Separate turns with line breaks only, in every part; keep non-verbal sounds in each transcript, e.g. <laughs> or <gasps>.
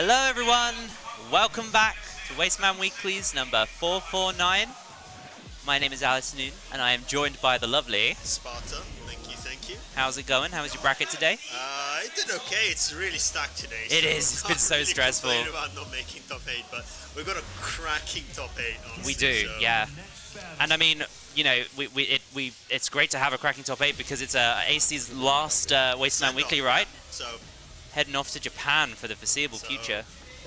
Hello, everyone. Welcome back to Waistman Weeklies number 449. My name is Alice Noon, and I am joined by the lovely
Sparta. Thank you, thank you.
How's it going? How was your bracket today?
Uh, it did okay. It's really stacked today.
It
so
is. It's been <laughs> so
really
stressful.
about not making top eight, but we've got a cracking top eight. Honestly,
We do,
so-
yeah. And I mean, you know, we, we, it, we, it's great to have a cracking top eight because it's uh, AC's last uh,
Waistman
Weekly, right?
So
Heading off to Japan for the foreseeable
So,
future.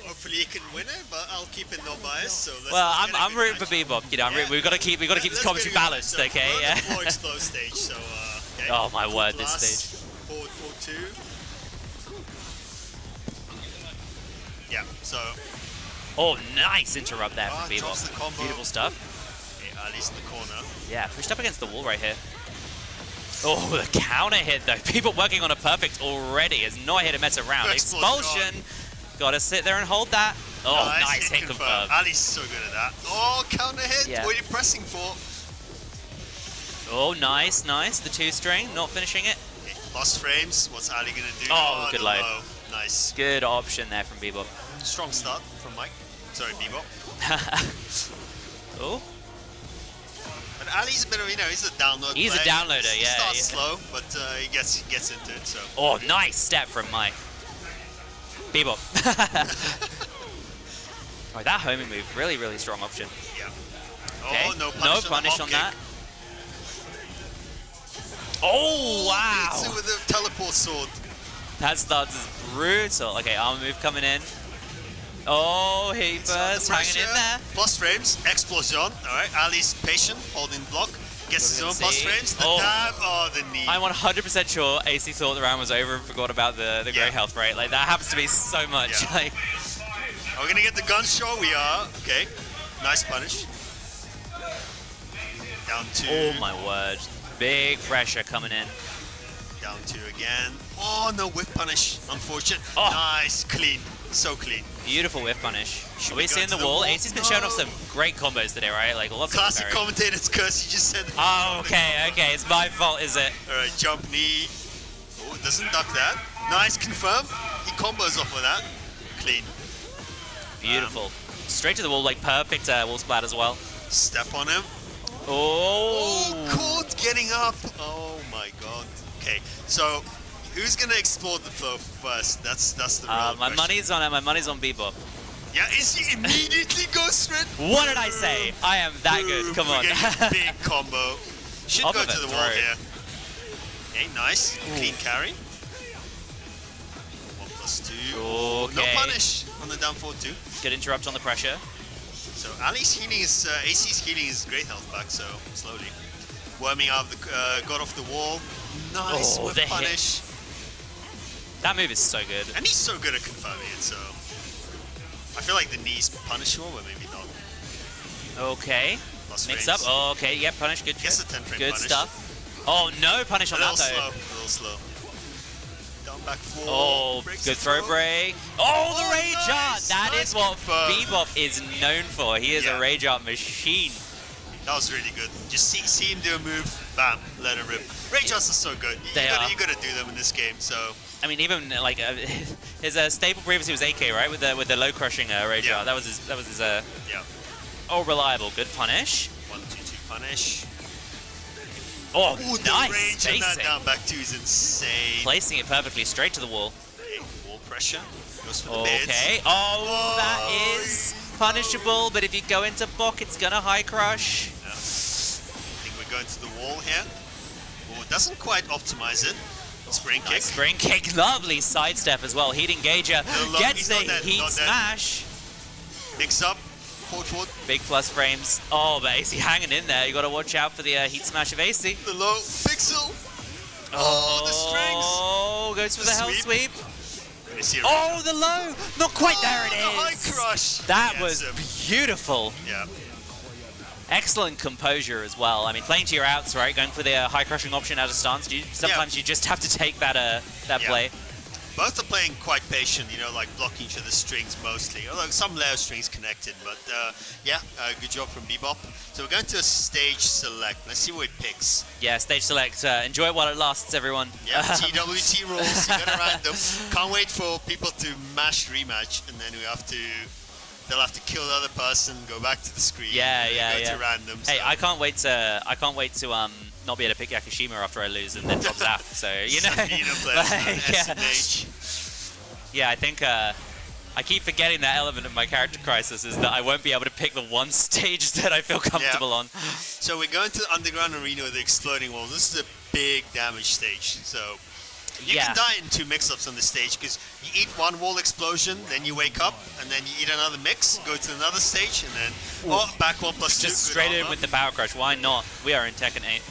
hopefully he can win it, but I'll keep it not biased. So
Well, I'm, I'm rooting for. Bebop. You know,
Yeah.
we've got to keep we've got to keep this
Let's
competition
get a good
balanced.
So
okay? Yeah.
stage. So uh, okay.
Oh, my word, this stage.
Forward, forward two. Yeah. So
Oh, nice interrupt there
Ah,
from
the
Bebop. Beautiful stuff.
okay, Ali's in the corner.
Yeah, pushed up against the wall right here. Oh, the counter hit though. <laughs> People working on a perfect already. Has not hit a mess around.
Expulsion.
Expulsion. Gotta sit there and hold that. Oh, nice, hit confirmed.
Ali's so good at that. Oh, counter hit.
Yeah.
What are you pressing for?
Oh, nice, nice. The two string, not finishing it.
Lost frames. What's Ali gonna do?
Oh, oh good
the
load.
low. Nice.
Good option there from Bebop.
Strong start from Mike. Sorry, Bebop. <laughs>
oh,
Ali's a bit of, you know, he's a download
He's a downloader,
He
yeah,
starts
yeah.
slow, but uh, he gets he gets into it. So
oh, nice step from Mike. Bebop. <laughs> oh, that homing move, really, really strong option.
yeah.
Okay.
Oh, no
no
punish,
punish
on,
on that. Oh, wow.
it with a teleport sword.
That starts is brutal. Okay, arm move coming in. Oh, he
It's
hanging in there.
Plus frames, explosion. All right, Ali's patient, holding block, gets his own plus frames. The
Oh.
dab, oh, the knee.
I'm 100% sure AC thought the round was over and forgot about the, the
Yeah.
great health rate. Like, that happens to me so much.
Yeah. <laughs>
Like,
Are we gonna get the gun show? We are. Okay, nice punish. Down two.
oh my word. Big pressure coming in.
Down two again. Oh no, whip punish. Unfortunate.
Oh.
Nice, clean, so clean.
Beautiful whiff punish.
Should
Are
we
we seeing the
the
wall? AC's been showing off some great combos today, right? Like, lots
Classic
of very...
commentator's curse. You just said.
Oh, okay, okay. It's my fault, is it?
All right, jump knee. Oh, doesn't duck that. Nice, confirm. He combos off of that. Clean.
Beautiful. Straight to the wall, like perfect uh, wall splat as well.
Step on him.
Oh!
Oh, caught getting up. Oh my god. Okay, so who's gonna explode the flow first? That's that's the real
Uh, my
question.
money's on my money's on Bebop.
Yeah, is he immediately <laughs> goes straight?
What did I say? I am that good. Come on. <laughs>
big combo. Should go to the wall here. Okay, nice. Clean carry. One plus two. No punish on the down four two.
Good interrupt on the pressure.
So Ali's healing is uh, AC's healing is great health back. So slowly worming out of the uh, got off the wall. Nice
Oh,
with
the hit. That move is so good.
And he's so good at confirming it, so I feel like the knee's punishable, but maybe not.
Okay.
Plus
Mix
frames.
up. Oh, okay. Yep, punish. Good.
Guess a 10 frame
Good
punish.
stuff. Oh, no punish on that,
slow,
though.
a little slow. Down back four.
Oh,
breaks
good
the
throw break. Oh, the
Oh,
rage art.
nice.
That
Nice
is what
confirm.
Bebop is known for. He is
Yeah.
a rage art machine.
That was really good. Just see, see him do a move, bam, let it rip. Rage arts are so good. You,
They
gotta,
are.
you gotta do them in this game, so
I mean, even like uh, <laughs> his uh, staple previously was AK, right? With the with the low crushing uh, rage
Yeah.
That was his. That was his. Uh,
yeah.
oh, reliable. Good punish.
One, two, two punish.
Oh,
Ooh, the
nice
range on that down back two is insane.
Placing it perfectly straight to the wall.
Okay, wall pressure. Goes for the.
Okay. Oh, that
Oh,
is punishable. But if you go into Bok, it's gonna high crush.
Yeah. I think we're going to the wall here. Oh, doesn't quite optimize it. Spring kick.
Nice spring kick. <laughs> Lovely sidestep as well. Heat engager
No,
gets the
dead,
heat smash.
Picks up. Forward, forward.
Big plus frames. Oh, but AC hanging in there. You got to watch out for the uh, heat smash of AC.
The low. Pixel. Oh, the strings.
Oh, goes for the,
The
hell
sweep.
sweep.
Let me see a
Oh, the low. Not quite.
Oh,
there it
the high crush.
That
Yes,
was
um,
beautiful.
Yeah.
Excellent composure as well. I mean, playing to your outs, right? Going for the uh, high crushing option out of stance. You, sometimes you just have to take that uh, that
Yeah.
play.
both are playing quite patient, you know, like blocking each other's strings mostly. Although some layer strings connected, but uh, yeah, uh, good job from Bebop. So we're going to a stage select. Let's see what it picks.
Yeah, stage select. Uh, enjoy it while it lasts, everyone.
Yeah, <laughs> TWT rules. You gotta random. Can't wait for people to mash rematch, and then we have to. They'll have to kill the other person, go back to the screen.
Yeah, yeah,
go
yeah.
to random.
Hey, I can't wait to. I can't wait to um not be able to pick Yakushima after I lose and then drop Zaf. <laughs> So you know, <laughs> like, yeah. Yeah, I think uh, I keep forgetting that element of my character crisis is that I won't be able to pick the one <laughs> stage that I feel comfortable on.
So we're going to the underground arena with the exploding walls. This is a big damage stage. So you
Yeah.
can die in two mix-ups on the stage because you eat one wall explosion, then you wake up, and then you eat another mix, go to another stage, and then oh, back one plus two.
Just straight in with the power crush. Why not? We are in Tekken 8.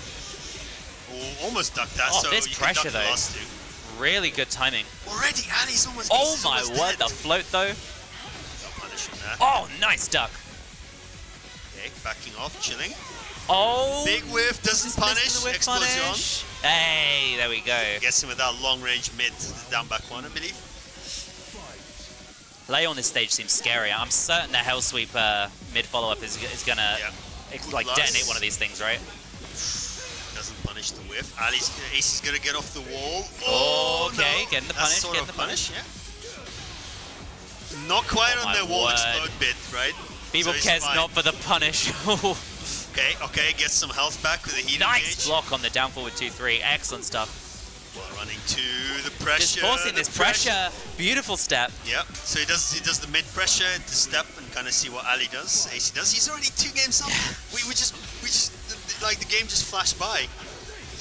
Oh, almost ducked that.
Oh,
so
this
you
pressure,
duck the
though. Really good timing.
Already, Ali's almost.
Oh my
almost
word,
dead.
the float though.
No punish from that.
Oh, nice duck.
Okay, backing off, chilling.
Oh,
Big whiff doesn't punish.
the whiff
Explosion.
punish. Hey, there we go.
Gets him with that long range mid down back one, I believe.
Lay on this stage seems scary. I'm certain the Hell Sweep uh, mid follow up is, is gonna
Yeah.
like
Plus-
detonate one of these things, right?
Doesn't punish the whiff. Ali's Ace is gonna get off the wall.
Oh,
no.
okay, getting the punish, getting the punish.
yeah. Not quite
Oh
on
my
the wall
word.
explode bit, right?
People
So he's
cares
fine.
not for the punish. <laughs>
Okay, okay, gets some health back with a heat
nice
engage.
block on the down forward 2-3. Excellent stuff.
While running to the pressure.
Just forcing this pressure. Beautiful step.
Yep. So he does he does the mid pressure to step and kind of see what Ali does. AC does. He's already two games up. We, we just we just like the game just flashed by.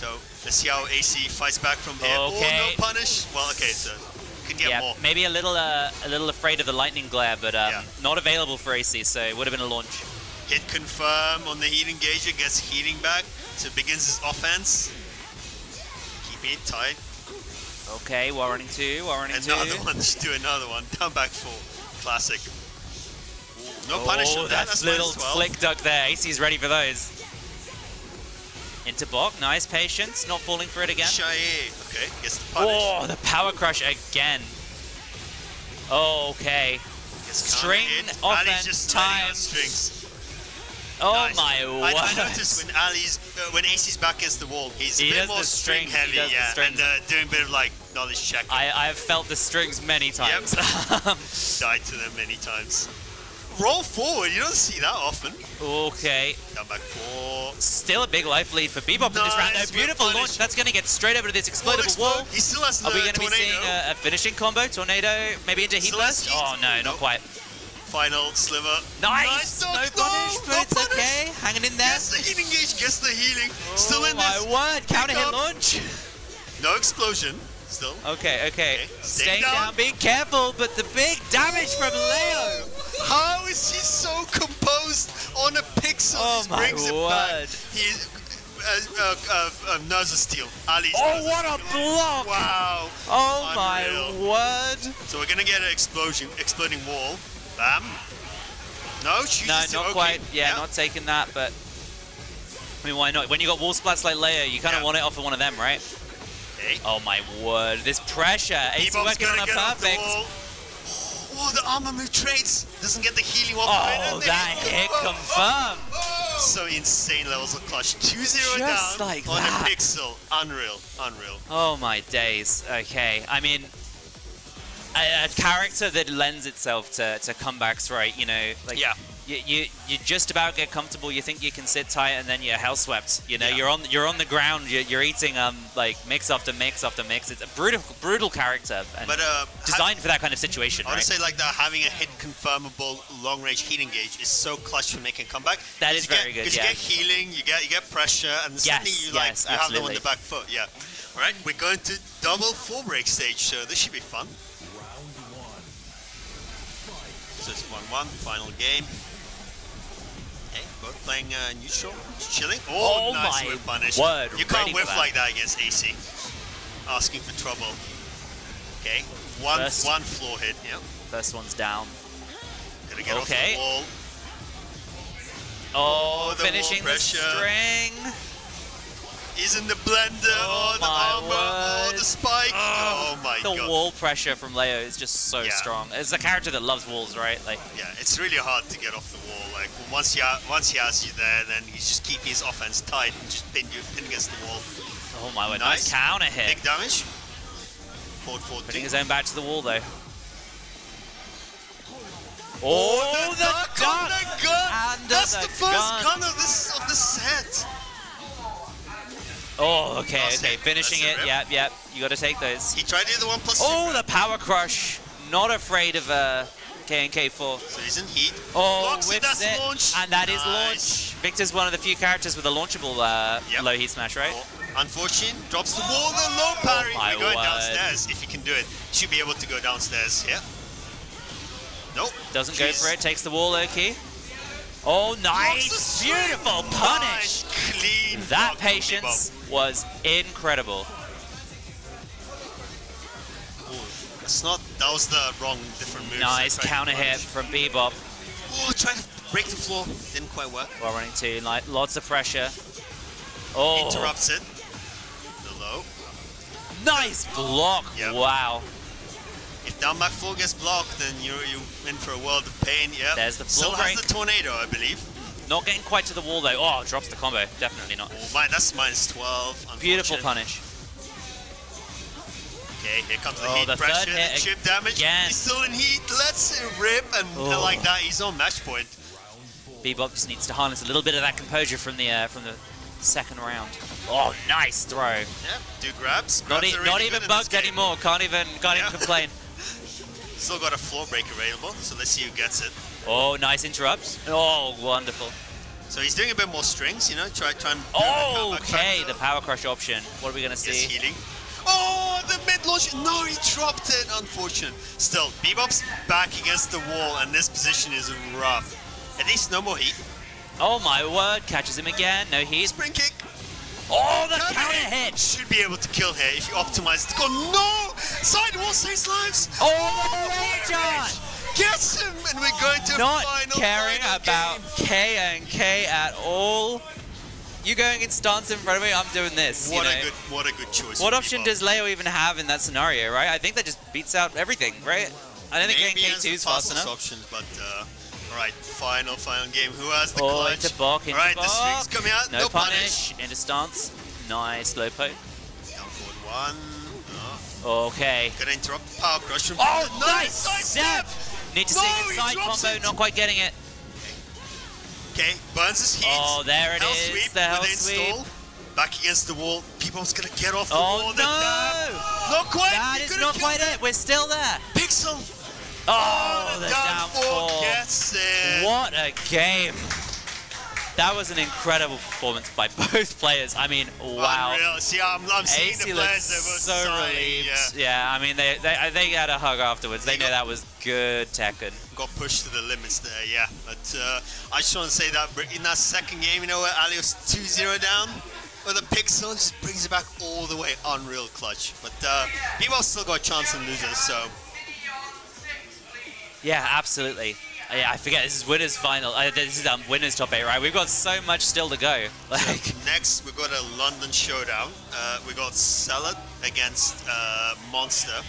So let's see how AC fights back from here. Oh
Okay.
no punish. Well okay so could get
yeah,
more.
maybe a little uh, a little afraid of the lightning glare, but um,
Yeah.
not available for AC, so it would have been a launch.
Hit confirm on the heat engager gets heating back. So it begins his offense. Keeping it tight.
Okay, warning two, warning two.
Another <laughs> one. Just do another one. Down back four. Classic. No punish
oh,
on that.
that's
That's
little flick duck there. AC's ready for those. Into block, nice patience, not falling for it again.
Okay, gets the punish.
Oh, the power crush again. Oh, okay. String offense
Ali's just letting out
time. Oh
Nice.
my
I,
word.
I noticed when Ali's uh, when AC's back against the wall, he's a
He
bit more
the
string heavy,
he
yeah, and uh, doing a bit of like knowledge check.
I, I've felt the strings many times. <laughs>
Died to them many times. Roll forward, you don't see that often.
okay.
Down back four.
Still a big life lead for Bebop in this round. No,
Nice,
beautiful launch.
punished.
That's going to get straight over to this
Wall
explodable
explode.
wall.
He still has the
Are we going to be seeing a, a finishing combo? Tornado, maybe into heat
Still has
burst?
heat.
Oh no, not quite.
Final sliver.
Nice!
dodge.
no punish, but
no
it's
punish.
okay. Hanging in there.
Gets the heat engage, gets the healing. Still
oh
in
my
this.
word! Counter hit launch.
No explosion. Still.
Okay, okay.
Okay,
Staying
staying
down.
down.
being careful, but the big damage from Leo.
How is he so composed on a pixel?
Oh my
brings it back.
word.
He uh, uh, uh, uh, Steel. Ali's
Oh, what a
Steel.
block!
Wow.
Oh my word!
So we're gonna get an explosion, exploding wall. Bam. No,
No, not
okay.
quite. Yeah, not taking that, but. I mean, why not? When you got wall splats like Leia, you kind of
Yeah.
want it off of one of them, right?
Okay.
Oh my word! This pressure.
Bebop's
working on a
get off the
perfect.
Oh, the armor move trades. Doesn't get the healing off
Oh, that hit confirmed.
So insane levels of clutch. 2-0 down
like
on
that.
a pixel. Unreal. Unreal.
Oh my days. Okay. I mean, a, a character that lends itself to, to comebacks, right? You know, like
Yeah.
you, you you just about get comfortable. You think you can sit tight, and then you're hell swept. You know,
Yeah.
you're on you're on the ground. You're, you're eating um like mix after mix after mix. It's a brutal brutal character and
But uh,
designed for that kind of situation,
I want
right?
to say like that having a hit confirmable long range heat engage is so clutch for making a comeback.
That
'Cause
is
you
very
get,
good,
'cause
yeah.
you get healing, you get you get pressure, and suddenly
Yes,
you like
yes,
you have them on the back foot. Yeah. All right, we're going to double full break stage, so this should be fun. It's one-one, final game. Okay, both playing uh, neutral, chilling. Oh,
Oh
nice whiff punish.
word,
You can't whiff like that against AC. Asking for trouble. Okay, one
First.
one floor hit. Yep.
First one's down.
Gonna get
Okay.
off the wall.
Oh,
the wall
finishing the string.
He's in the blender.
Oh
Oh, the armor. Oh,
word.
the spike. Oh, my
The
god.
The wall pressure from Leo is just so
Yeah.
strong. It's a character that loves walls, right? Like,
Yeah, it's really hard to get off the wall. Like once he once he has you there, then he's just keeping his offense tight and just pin you pin against the wall.
oh my word, nice,
Nice.
counter hit.
Big damage. Forward, forward,
Putting his own back to the wall though. Oh, oh the,
duck on
duck!
the gun! That's
the
the, first
gun.
gun. of this of the set.
Oh, okay, okay, finishing it. Yep, yep. You got to take those.
He tried to do the one plus.
Oh, the power crush. Not afraid of uh, KNK4.
So he's in heat.
Oh,
Blocks it, that's
it,
launch.
and that is
Nice.
launch. Victor's one of the few characters with a launchable uh,
Yep.
low heat smash, right?
Oh, unfortunate. Drops the wall. The low parry.
my
We're going
word.
downstairs. If he can do it, should be able to go downstairs. Yeah. Nope.
Doesn't go for it. Takes the wall low key. Oh, nice! Beautiful punish.
Nice, clean.
That patience was incredible.
Ooh, It's not. That was the wrong, different move.
Nice counter hit from Bebop
Oh, trying to break the floor. Didn't quite work.
while running two. Like lots of pressure. Oh,
Interrupts it. The low.
nice block!
Yep.
Wow.
If down back floor gets blocked, then you're you in for a world of pain. Yeah.
There's the floor
Still has the tornado, I believe.
Not getting quite to the wall though. Oh, drops the combo. Definitely not.
Oh, my, that's minus 12.
Beautiful punish.
Okay, here comes the
Oh,
heat
the third
pressure,
hit
the chip damage.
again.
He's still in heat. Let's rip, and
Oh.
like that, he's on match point.
Bebop just needs to harness a little bit of that composure from the uh, from the second round. Oh, nice throw.
Yeah, do grabs.
Not, e- not even bugged anymore. Can't even can't
Yeah.
even complain. <laughs>
Still got a floor break available, so let's see who gets it.
Oh, nice interrupts. Oh, wonderful.
So he's doing a bit more strings, you know, try try and.
Oh, okay, the power crush option. What are we gonna
Yes,
see?
healing. Oh, the mid launch. No, he dropped it. Unfortunate. Still, Bebop's back against the wall, and this position is rough. At least no more heat.
Oh my word! Catches him again. No heat.
Spring kick.
Oh, the
Counter
counter
hit. Should be able to kill here if you optimize the goal. No! Side wall saves lives.
Oh, the rage.
Gets him, and we're going to
Not
final,
caring
final
about
game.
K and K at all. You going in stance in front of me? I'm doing this.
What
you
a good, what a good choice.
What option does Leo even have in that scenario, right? I think that just beats out everything, right? I don't think
Maybe
getting K2 is fast enough.
options, but uh, all right, final, final game. Who has the
Oh,
clutch?
into Bok, into
all right, the string's coming out.
No, punish. Into stance. Nice low poke.
Down forward one. Oh,
Okay.
gonna interrupt the power crush from.
Oh, nice
side
step! Need to
No,
see side combo,
it.
not quite getting it.
Okay, burns his heat.
Oh, there it
hell
is,
Sweep
the hell sweep.
install. Back against the wall. People's gonna get off the
Oh,
wall.
No!
Not quite.
That is not quite it. We're still there.
Pixel.
Oh,
the
the
down
downfall. What a game. That was an incredible performance by <laughs> both players. I mean, wow.
Unreal. See, I'm, I'm seeing
AC
the players
so
sighing,
relieved.
Yeah.
Yeah. I mean, they, they they had a hug afterwards. They
They
knew that was good Tekken.
got pushed to the limits there, yeah. But uh, I just want to say that in that second game, you know, where Ali was 2-0 down, where the pixel just brings it back all the way. Unreal clutch. But uh, Bebop still got a chance in losers, so
Yeah, absolutely. Uh, Yeah, I forget this is winners final. Uh, this is um, winners top eight, right? We've got so much still to go. Like,
next we've got a London showdown. Uh, we got Salad against uh, Monster.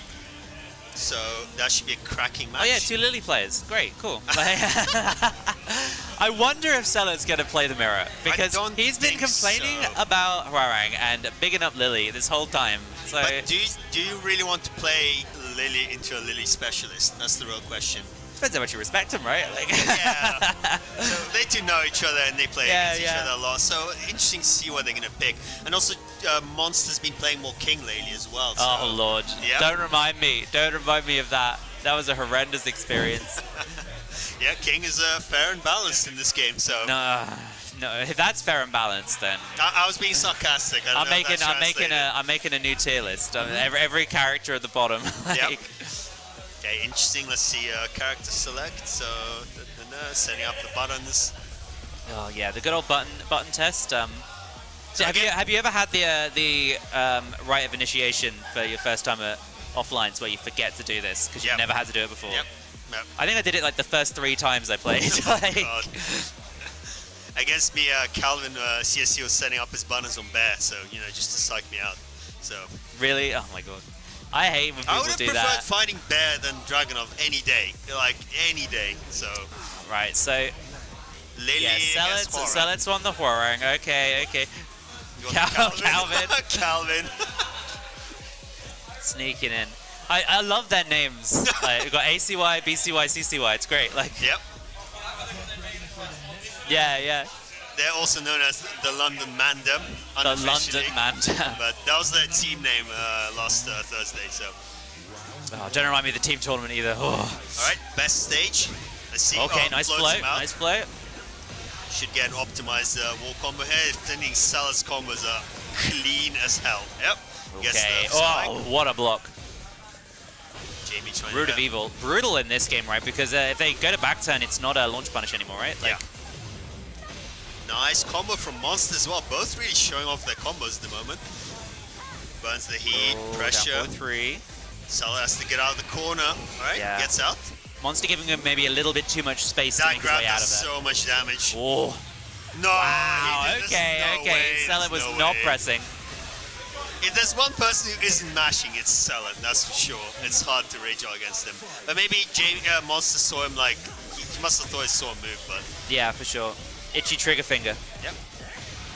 So that should be a cracking match.
oh yeah, two Lily players. Great, cool. <laughs> <laughs> I wonder if Celo's going to play the mirror because he's been complaining
so.
about Hwoarang and bigging up Lily this whole time. So
But do you, do you really want to play Lily into a Lily specialist? That's the real question.
depends how much you respect him, right? Like,
Yeah. so they do know each other and they play
Yeah,
against
yeah.
each other a lot. So interesting to see what they're going to pick. And also, uh, Monster's been playing more King lately as well. So.
Oh lord!
Yeah.
Don't remind me. Don't remind me of that. That was a horrendous experience. <laughs>
Yeah, King is uh, fair and balanced in this game. So
no, no. If that's fair and balanced, then
I, I was being sarcastic. I
I'm making. I'm making a. I'm making a new tier list. I mean, every, every character at the bottom. <laughs>
Yep. Okay, interesting. Let's see uh, character select. So, the, da, da, setting up the buttons.
Oh yeah, the good old button button test. Um, so have you have you ever had the uh, the um, rite of initiation for your first time at offlines where you forget to do this because you've
Yep.
never had to do it before?
Yep. Yep.
I think I did it like the first three times I played. <laughs> like,
God. Against me, uh, Calvin uh, CSC was setting up his banners on Bear, so you know just to psych me out. So
Really? Oh my god. I hate when people do that.
I would have preferred
that.
fighting Bear than Dragunov any day, like any day. So
Right, so
Lily
yeah, sell it,
against Hora.
sell it on the Hwoarang. Okay, okay. Cal-
Calvin. <laughs> Calvin.
Sneaking in. I, I love their names. <laughs> like, we've got ACY, BCY, CCY. It's great. Like,
yep.
Yeah, yeah.
They're also known as the London Mandem.
The. London man.
But that was their team name uh, last uh, Thursday. So,
oh, don't remind me of the team tournament either. Oh.
all right, best stage. Let's see.
Okay,
Oh,
nice
floats
flow.
him out.
Nice flow.
Should get an optimized uh, wall combo here. Thinning Salah's combos are clean as hell. Yep.
Okay. Oh, what a block.
Jamie trying
Root of Evil. Brutal in this game, right? Because uh, if they go to back turn, it's not a launch punish anymore, right? Like,
Yeah. Nice combo from Monster as well. Both really showing off their combos at the moment. Burns the heat,
oh,
pressure.
down 4-3.
Salah has to get out of the corner. All right,
Yeah.
gets out.
Monster giving him maybe a little bit too much space to
That
make his
grab
way out of
does so much damage.
Oh,
No,
wow.
he did- there's
Okay,
no
okay.
way,
Sella was
no
not
way.
pressing.
If there's one person who isn't mashing, it's Selen, that's for sure. It's hard to rage out against him. But maybe Jamie, uh, Monster saw him like, he he must have thought he saw a move, but.
Yeah, for sure. Itchy trigger finger.
Yep.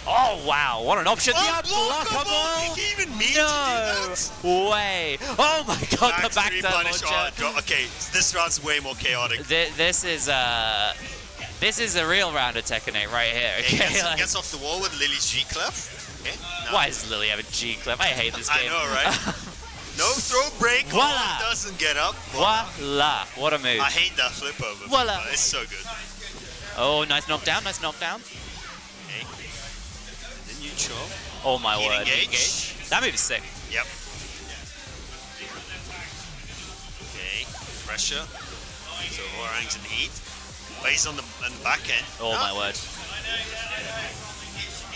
Oh, wow. What an option.
Oh, blockable! He even mean
No
to do that?
way. Oh my god,
Max
the back
three. Oh, okay, this round's way more chaotic.
Thi- This is uh, this is a real round of Tekken 8 right here.
He
Okay,
gets,
like,
gets off the wall with Lily's G clef. Okay, now-
why does Lily have a G clef? I hate this game.
I know, right? <laughs> No throw break.
Voila.
Doesn't get up.
Voila! What a move.
I hate that flip over.
Voila.
It's so good.
Oh, nice knockdown, nice knockdown.
Okay. The neutral.
Oh my
Heat
word.
engage.
engage. That move is sick.
Yep. Okay. Pressure. So Orang's in the heat. But he's on the, on the back end.
Oh
No.
my word.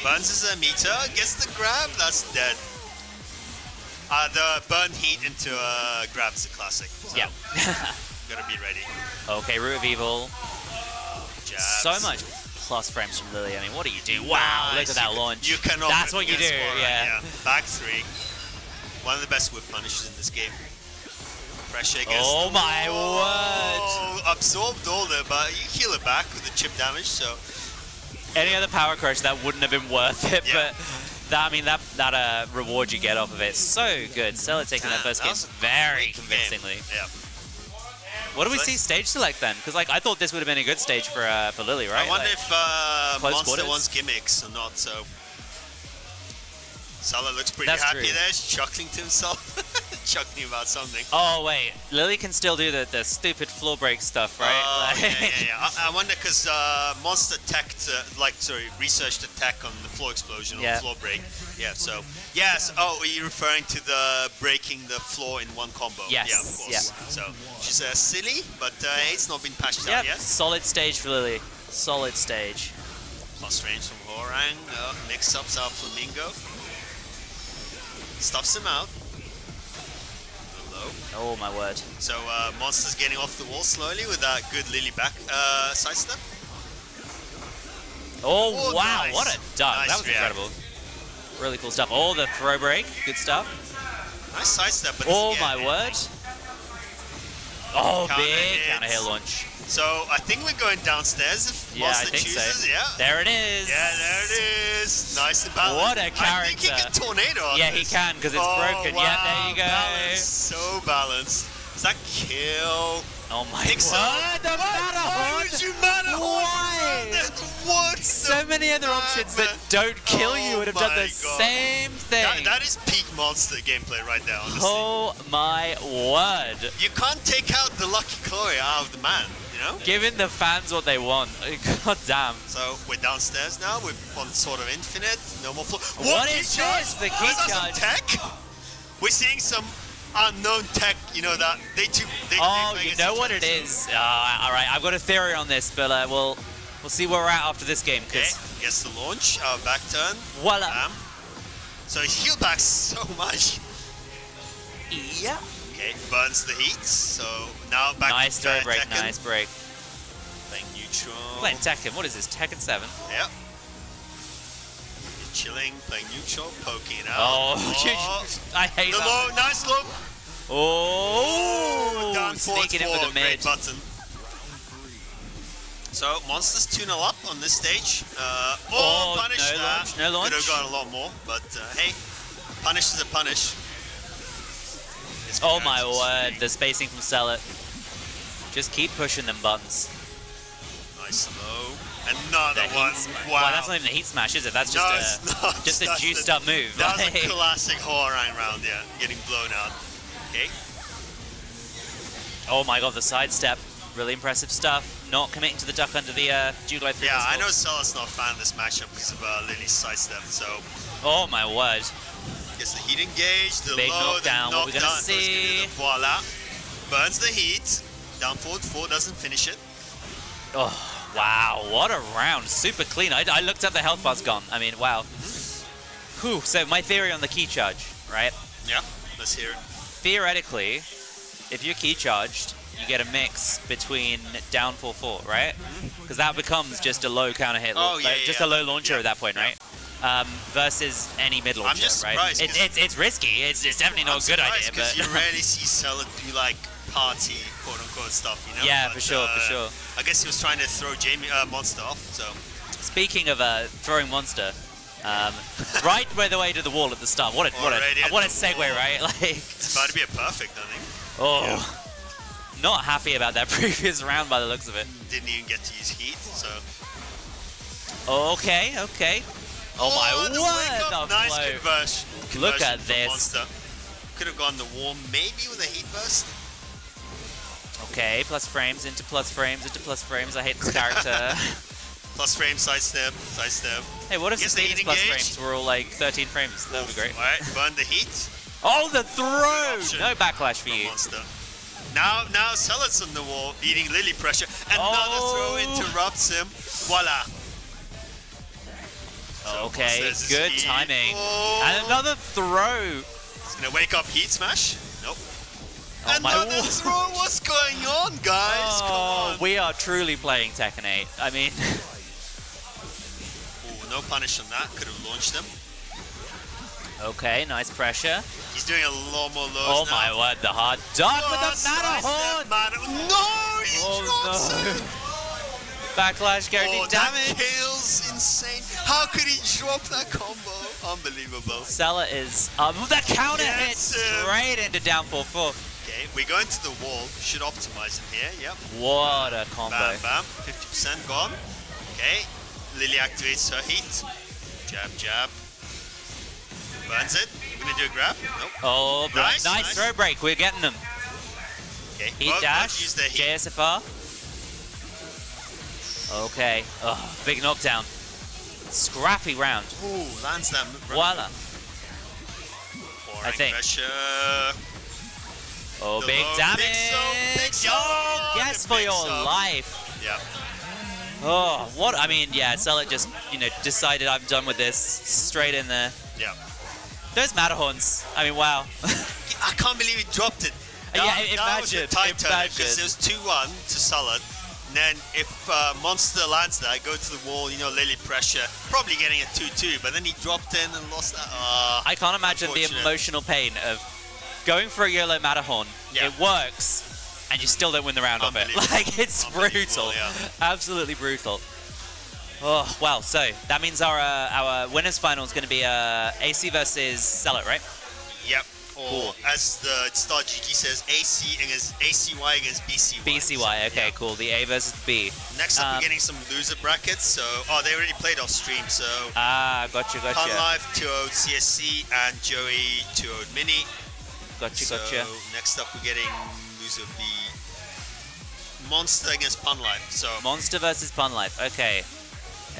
Burns his a meter. Gets the grab. That's dead. Uh, the burn heat into uh, grab is a classic. So
Yeah. <laughs>
Gotta be ready.
okay, Root of Evil.
Jabs.
So much plus frames from Lily. I mean, what do you do? Wow, look at that
You can-
launch.
You cannot.
That's what you do,
Warren,
yeah.
Back three. One of the best whip punishes in this game. Pressure against.
Oh my
wall. Absorbed all the, but you heal it back with the chip damage. So
Any other power crush, that wouldn't have been worth it,
Yeah.
but that, I mean, that that uh, reward you get off of it, so good. Stella taking that first game very convincingly.
Game. Yeah.
What do we see stage select then? Because like I thought this would have been a good stage for uh, for Lily, right?
I wonder
Like-
if uh, Monster
quarters?
wants gimmicks or not. So Salah looks pretty
That's
happy
true.
there, chuckling to himself, <laughs> chuckling about something.
Oh wait, Lily can still do the, the stupid floor break stuff, right?
Oh,
Like-
yeah, yeah, yeah. <laughs> I, I wonder because uh, Monster Tech, uh, like, sorry, researched tech on the floor explosion or
Yeah.
floor break. Yeah, so, yes. Oh, are you referring to the breaking the floor in one combo?
Yes,
Yeah, of course. So, she's uh, silly, but uh, it's not been patched
Yep,
out yet.
solid stage for Lily. Solid stage.
Plus range from Hwoarang. Uh, mix ups out Flamingo. Stuffs him out. Low.
Oh my word.
So uh, Monster's getting off the wall slowly with that good Lily back uh, sidestep.
Oh,
Oh,
wow,
nice.
what a duck.
Nice
that was
react.
incredible. Really cool stuff. Oh, the throw break. Good stuff.
Nice sidestep. But
Oh my word. Oh,
Counter
big
hits.
counter hit launch.
So I think we're going downstairs if
Yeah, I
Monster
think
chooses.
so.
Yeah.
There it is.
Yeah, there it is. Nice and balanced.
What a
I think he
character.
can tornado on
Yeah, he can because it's
oh,
broken.
Wow,
Yeah, there you go.
Oh, balanced. So balanced. Is that kill?
Oh my
Picks
god.
up.
The
Why
Matterhorn.
would you Matterhorn?
Why?
What?
So many other options that don't kill you
Oh
would have done the oh
God.
same thing.
That, that is peak monster gameplay right there, honestly.
oh my word.
You can't take out the Lucky Chloe out of the man, you know?
Giving the fans what they want. <laughs> God damn.
So we're downstairs now. We're on sort of infinite. No more floor.
What
key
is
charge?
this? The key
is some
charge.
tech? We're seeing some unknown tech. You know that they too. They,
Oh,
they
you know what it is. Uh, all right, I've got a theory on this, but uh, we'll we'll see where we're at after this game.
Okay,
Cause
gets the launch. Uh, back turn.
voila.
Bam. So he healed back <laughs> so much.
yeah.
Okay, burns the heat. So now back
Nice
to
throw break.
Tekken.
Nice break.
Playing neutral.
Playing Tekken. What is this? Tekken 7.
Yep. Chilling, playing neutral, poking it out.
Oh, <laughs> I hate
the
that.
low, nice low.
Oh,
down forward
sneaking in with the mid.
button. So monsters 2 0 up on this stage. Uh, oh,
Oh,
punish
no
that.
launch, no launch.
Could have got a lot more, but uh, hey, punish is a punish.
Oh my word, the spacing from Celit. Just keep pushing them buttons.
Nice low. Another
The
one. Wow.
Well, that's not even a heat smash, is it? That's just
no,
a
not.
just a
That's
juiced
the-
up move.
That's
Like-
a classic Hwoarang round, yeah. Getting blown out. Okay.
oh my god, the sidestep. Really impressive stuff. Not committing to the duck under the uh, Juglide 3
Yeah, I know Salah's not a fan of this matchup because of uh, Lily's sidestep, so
Oh my word.
Gets the heat engaged, the
Big
low,
knockdown,
the
what we gonna
knockdown,
see?
the voila. Burns the heat, down forward four, doesn't finish it.
Oh, wow, what a round. Super clean. I, I looked up the health bar's gone. I mean, wow. Whew, so my theory on the key charge, right?
Yeah, let's hear it.
Theoretically, if you're key charged, you get a mix between down 4-4, right? Because that becomes just a low counter hit,
Mm-hmm. Oh,
like,
yeah,
just
yeah.
a low launcher at that point, right? Um, versus any mid launcher,
just
right?
surprised
It's, it's, it's risky. It's, it's definitely not a good idea,
because
but
you <laughs> rarely see Salah do like party quote unquote stuff, you know?
yeah,
But,
for sure, for
uh,
sure.
I guess he was trying to throw Jamie uh, Monster off, so
Speaking of uh, throwing monster, um, <laughs> right by the way to the wall at the start. What a what
Already
a what a segue,
wall.
right? <laughs> Like,
it's about to be a perfect, I think.
oh, not happy about that previous round by the looks of it.
Didn't even get to use heat, so.
Okay, okay. Oh, my
the
word,
Nice
flow.
conversion.
Look at this.
Monster. Could have gone the warm, maybe with a heat burst.
Okay, plus frames into plus frames into plus frames. I hate this character. <laughs> <laughs>
Plus frame, sidestep, sidestep.
hey, what if the
the
plus
engage.
frames were all like 13 frames? That would be great.
Alright, burn the heat.
Oh, the throw! No backlash for you.
Monster. Now, now Celad's on the wall, eating Lily pressure. Another
Oh.
throw interrupts him. Voila.
Oh,
okay, has his
good timing.
Oh.
And another throw.
He's gonna wake up heat smash. Nope.
Oh my
Another throw. What's going on, guys? Oh, Come
Oh,
on.
we are truly playing Tekken 8. I mean, <laughs>
Ooh, no punish on that. Could have launched him.
okay, nice pressure.
He's doing a lot more lows
Oh
now.
my word, the hard duck
Oh,
with the Matterhorn!
Matter- no, he
Oh
drops
no.
it. <laughs>
Backlash guaranteed
Oh, that
damage.
kills insane. How could he drop that combo? Unbelievable.
Sella is um, the counter hit
Yes, um,
straight into down 4 4.
Okay, we're going to the wall. Should optimize him here. Yep.
What a combo.
Bam, bam. 50% gone. Okay. Lily activates her heat. Jab, jab. Burns it. We're gonna do a grab. Nope.
Oh.
Nice,
nice,
nice.
throw break. We're getting them.
Okay.
Heat
both,
dash,
heat.
JSFR. Okay. Oh, big knockdown. Scrappy round.
Ooh, lands them.
Voila.
I
think.
Pressure.
Oh,
The
big damage.
pixel, pixel,
Oh, yes, for your
pixel.
life.
Yeah.
Oh, what? I mean, yeah, Celit just, you know, decided I'm done with this. Straight in there.
Yeah.
Those Matterhorns. I mean, wow.
I can't believe he dropped it.
Yeah,
That, that was a
imagine,
tight turn because it was 2-1 to Salad. And then if uh, Monster lands that, go to the wall, you know, Lily pressure, probably getting a 2-2, but then he dropped in and lost that. Uh,
I can't imagine the emotional pain of going for a YOLO Matterhorn.
Yeah.
It works, and you still don't win the round of it. <laughs> Like, it's brutal.
yeah.
Absolutely brutal. Oh, wow. So, that means our uh, our winners final is going to be uh, AC versus Celit, right?
Yep. Or
Cool.
as the Star GG says, AC against ACY against BCY.
BCY. Okay,
Yeah.
cool. The A versus the B.
Next up,
Um,
we're getting some loser brackets. So, oh, they already played off stream. So,
Ah, gotcha,
Pun
gotcha.
Life 2 CSC and Joey 2 Mini.
Gotcha,
so
gotcha.
next up, we're getting loser B Monster against Pun Life. So
Monster versus Pun Life. Okay.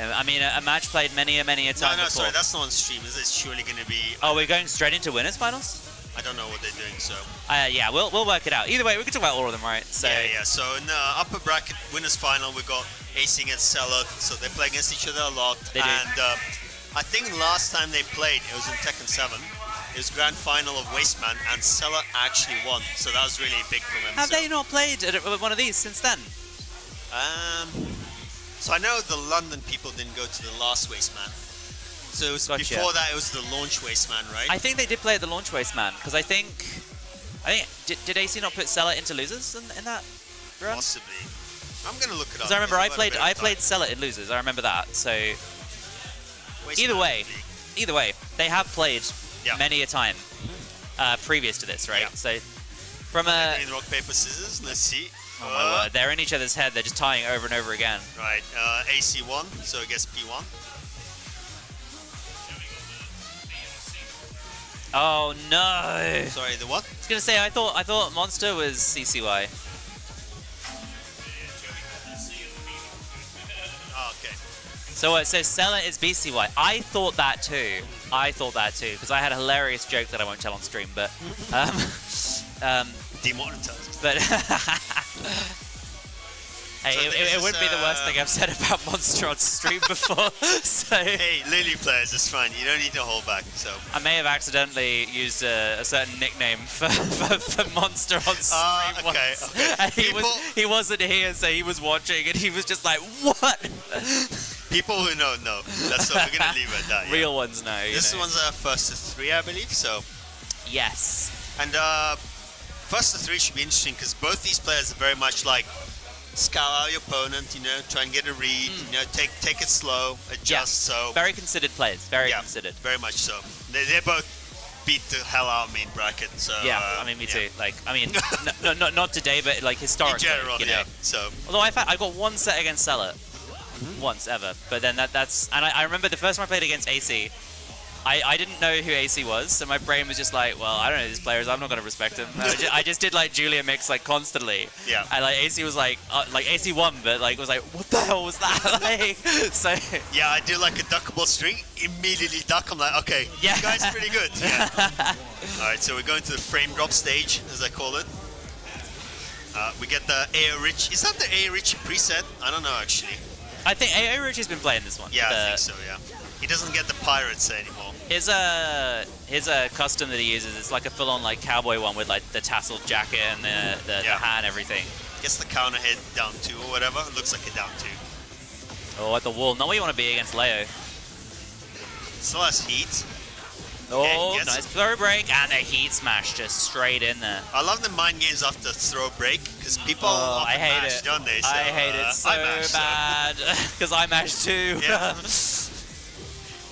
Um, I mean, a, a match played many, a many a
no,
time
no,
before.
sorry, that's not on stream. Is it surely going to be?
oh, we're going straight into winners finals.
I don't know what they're doing. So
Uh, yeah, we'll we'll work it out. Either way, we can talk about all of them, right? So
yeah, yeah. So in the upper bracket winners final, we got Acing and Cellar. So they play against each other a lot.
They do.
and uh, I think last time they played, it was in Tekken 7. It was grand final of Waistman, and Cellar actually won. So that was really big for them.
Have
so,
they not played one of these since then?
Um, So I know the London people didn't go to the last Waistman. So it was before that, it was the launch Waistman, right?
I think they did play at the launch Waistman because I think, I think did, did AC not put Sella into losers in, in that run?
Possibly. I'm gonna look it up.
Because I remember I
I've got a
played I played Sella in losers. I remember that. So
Waistman
either way,
League.
either way, they have played
Yeah.
many a time uh, previous to this, right?
Yeah.
So from a
rock paper scissors. Let's see.
oh
Uh,
my word, they're in each other's head. They're just tying over and over again.
Right. Uh, AC1, so I guess P1.
Oh no!
Sorry, the what?
I was gonna say I thought I thought Monster was CCY.
Oh, okay.
So it says Sella is BCY. I thought that too. I thought that too because I had a hilarious joke that I won't tell on stream, but um, <laughs> um,
Demonetized.
but <laughs> hey,
So
it, it,
is,
wouldn't be the worst
uh,
thing I've said about Monster on stream before. <laughs> so
Hey, Lily players, it's fine. You don't need to hold back. So.
I may have accidentally used a, a certain nickname for, <laughs> for, for Monster on stream
Ah, okay,
once.
okay. <laughs>
And he was he wasn't here, so he was watching, and he was just like, "What?"
People who know know. That's what we're gonna leave it at that. yeah.
Real ones know.
This
know.
one's our first to three, I believe. So,
yes.
and uh, first to three should be interesting because both these players are very much like scout out your opponent. You know, try and get a read. You know, take take it slow, adjust.
Yeah.
So
Very considered players. Very
yeah,
considered.
very much so. They they both beat the hell out of me in bracket. So
Yeah,
uh,
I mean, me
yeah.
too. Like, I mean, <laughs> no, no, not today, but like
In
historically,
general,
you know.
yeah. So
Although I've had, I got one set against Seller,
Mm-hmm.
once ever, but then that that's and I, I remember the first time I played against AC. I, I didn't know who AC was, so my brain was just like, well, I don't know who this player is. I'm not going to respect him. And I, just, I just did like Julia mix like constantly.
Yeah.
And like AC was like, uh, like AC won, but like it was like, what the hell was that? <laughs> like, so
yeah, I do like a duckable string. Immediately duck. I'm like, okay,
Yeah.
you guys pretty good. <laughs> Yeah. All right, so we're going to the frame drop stage, as I call it. Uh, we get the A Rich. Is that the A Rich preset? I don't know actually.
I think A.O. Richie's been playing this one.
Yeah, I think so. Yeah. He doesn't get the pirates anymore.
His uh his uh custom that he uses it's like a full on like cowboy one with like the tasseled jacket and the the, the hat and everything.
Gets the counter hit down two or whatever. It looks like a down two.
Oh, at the wall. Not where you want to be against Leo.
Still has heat.
Oh, nice throw break and a heat smash just straight in there.
I love the mind games after throw break because people
Oh, I hate
mash,
it.
don't they? So,
I hate
uh,
it so
I mash,
bad <laughs> because I mashed too.
Yeah. <laughs>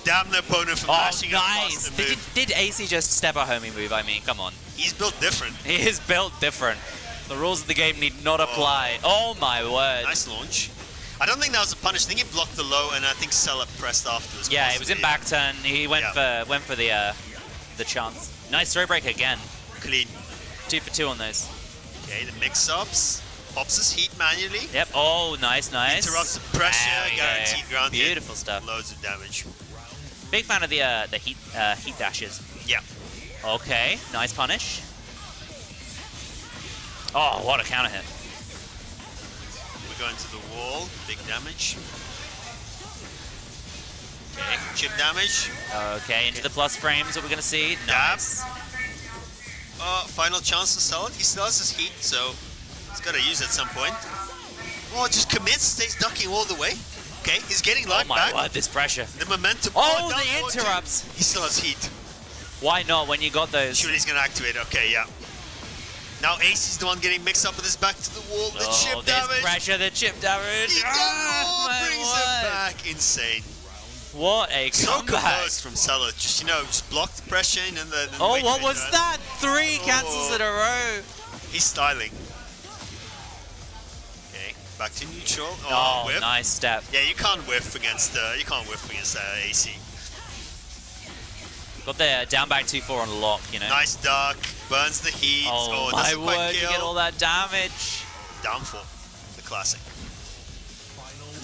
Damn the opponent for
oh, nice. Did, did AC just step a homie move? I mean, come on.
He's built different.
He is built different. The rules of the game need not apply. Oh my word.
Nice launch. I don't think that was a punish. I think he blocked the low, and I think Sella pressed afterwards.
Yeah, it was in back turn. He went
Yeah.
for went for the uh, the chance. Nice throw break again.
Clean.
Two for two on those.
Okay, the mix-ups. Pops his heat manually.
Yep. Oh, nice, nice.
Interrupts the pressure,
There we go.
guaranteed ground hit.
Beautiful stuff.
Loads of damage.
Big fan of the uh, the heat uh, heat dashes.
Yeah.
Okay, nice punish. Oh, what a counter hit.
We're going to the wall. Big damage. Okay, chip damage.
Okay, into the plus frames. What we're gonna see?
Dab.
Nice.
Uh, final chance to sell it. He still has his heat, so he's got to use it at some point. Oh, just commits, stays ducking all the way. Okay, he's getting
Oh my
back.
word, this pressure.
The momentum.
Oh,
down
the interrupts.
He still has heat.
Why not when you got those?
Surely he's going to activate. Okay, yeah. Now Ace is the one getting mixed up with his back to the wall. The
oh,
chip
this
damage.
pressure, the chip damage.
He oh,
my
brings
word.
it back. Insane.
What a
So
comeback.
from Salah. Just, you know, just block the pressure and then the.
Oh, what was that? Three cancels
Oh.
in a row.
He's styling. Back to neutral. Oh,
Oh,
whiff.
nice step.
Yeah, you can't whiff against uh, you can't whiff against uh, AC.
Got the down back 2-4 on lock, you know.
Nice duck, burns the heat.
Oh,
Oh,
my word, you get all that damage.
Downfall, the classic.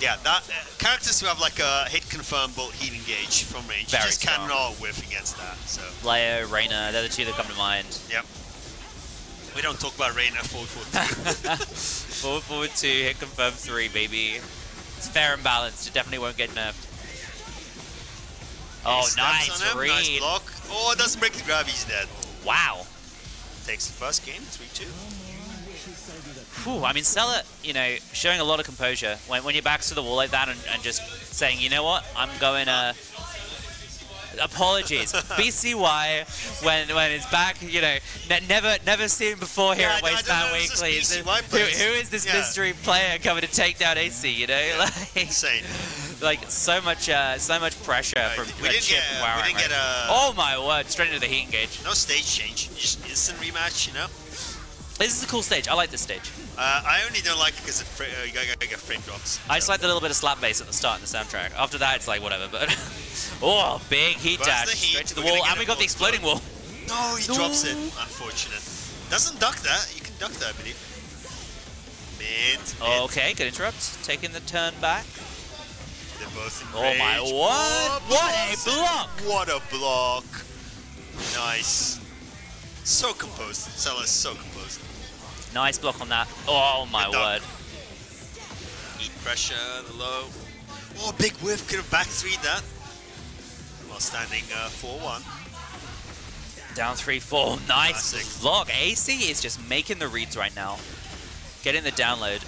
Yeah, that uh, characters who have like a hit confirmable heat engage from range
Very
just
strong.
cannot whiff against that. So,
Leo, Reina, they're the two that come to mind.
yep. We don't talk about Reina forward forward. two. <laughs>
Forward, forward two, hit confirm three, baby. It's fair and balanced. It definitely won't get nerfed. Oh, nice read.
Nice block. Oh, it doesn't break the grab. He's dead.
Wow.
Takes the first game, three two.
whew, I mean, Stella, you know, showing a lot of composure when, when your back's to the wall like that and, and just saying, you know what, I'm going to. Apologies, BCY when when it's back, you know, ne never never seen before here
Yeah,
at Wasteland
don't know who's this
Weekly. Who, who is this
Yeah.
mystery player coming to take down AC? You know, like
Insane.
like so much uh, so much pressure
Right,
from
we
uh,
didn't
Chip
get-
and
we didn't get a-
Oh my word! Straight into the heat engage.
No stage change. Just instant rematch, you know?
This is a cool stage. I like this stage.
Uh, I only don't like it because uh, you gotta get frame drops.
I just like the little bit of slap bass at the start in the soundtrack. After that, it's like whatever. But <laughs> oh, big heat dash
heat.
straight to the
We're
wall, and we got the exploding wall.
No, he
No.
drops it. Unfortunate. Doesn't duck that. You can duck that, I believe. Mid. mid.
Okay, good interrupt. Taking the turn back.
They're both in
Oh my word.
Oh,
What a block.
What a block. Nice. So composed. Is so composed.
Nice block on that. Oh my word.
Heat pressure, the low. Oh, big whiff. Could have back three that. While standing uh, 4-1.
Down 3-4. Nice
Classic.
block. AC is just making the reads right now. Getting the download.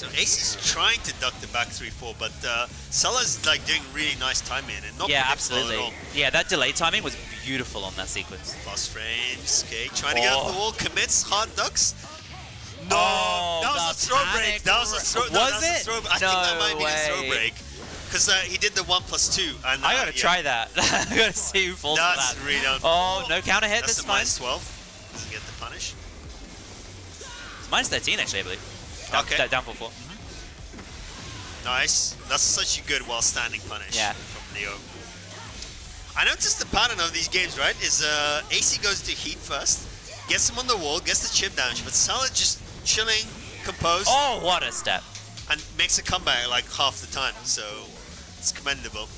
So Ace is trying to duck the back 3-4, but uh, Salah's like doing really nice timing and not
yeah, absolutely.
at all.
Yeah, that delay timing was beautiful on that sequence.
Plus frames, okay, trying to get off
Oh.
the wall, commits, hard ducks. No,
Oh,
that was a throw break. That was a throw. no,
Was it?
throw, I think that
No
might be a throw
way.
break because uh, he did the one plus two. And
I
uh,
gotta
yeah,
try that. <laughs> I gotta see who falls
That's
that.
really unfair.
Oh, no counter hit.
That's
That's
a minus 12. Doesn't get the punish.
It's Minus 13, actually, I believe. Down,
Okay.
down, for four.
Nice. That's such a good while standing punish
Yeah.
from Leo. I noticed the pattern of these games, right? Is uh, AC goes to heat first, gets him on the wall, gets the chip damage, but Salah just chilling, composed,
Oh, what a step.
and makes a comeback like half the time. So it's commendable.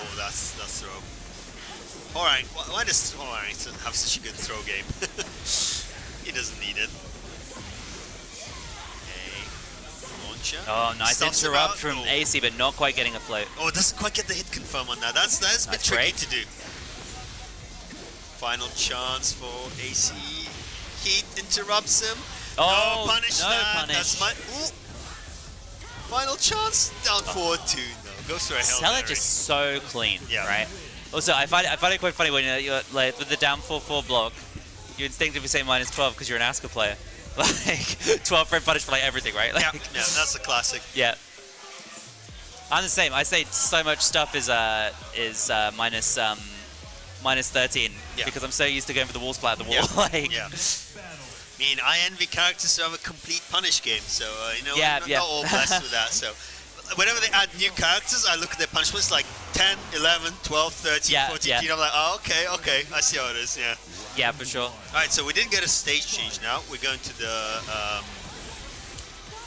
Oh, that's that's throw. Alright, why, why does Alright have such a good throw game? <laughs> he doesn't need it. Okay. Launcher.
Oh, nice
Stuffs
interrupt
out.
from
Oh.
AC, but not quite getting a float.
Oh, doesn't quite get the hit confirm on that. That's that's a bit
That's
tricky
great.
to do. Final chance for AC. Heat interrupts him.
Oh,
no punish
no
that.
punish.
That's my ooh. final chance. Down forward two. No, goes for a hell.
Stella just so clean,
Yeah.
right? Also, I find it, I find it quite funny when you're, you're like with the down 4-4 block, you instinctively say minus 12 because you're an Asker player. <laughs> Like 12 frame punish for like everything, right? Like,
Yeah, yeah, that's a classic. <laughs>
Yeah. I'm the same. I say so much stuff is uh is uh, minus um minus 13
Yeah.
because I'm so used to going for the wall splat at the wall.
Yeah, <laughs>
like
yeah. I mean, I envy characters who have a complete punish game, so uh, you know,
Yeah,
I'm not,
yeah.
not all blessed with that. So, whenever they add new characters, I look at their punishments like 10, 11, 12, 13,
Yeah,
14.
yeah.
I'm like, oh, okay, okay, I see how it is. Yeah.
yeah, for sure.
All right, so we didn't get a stage change now. We're going to the um,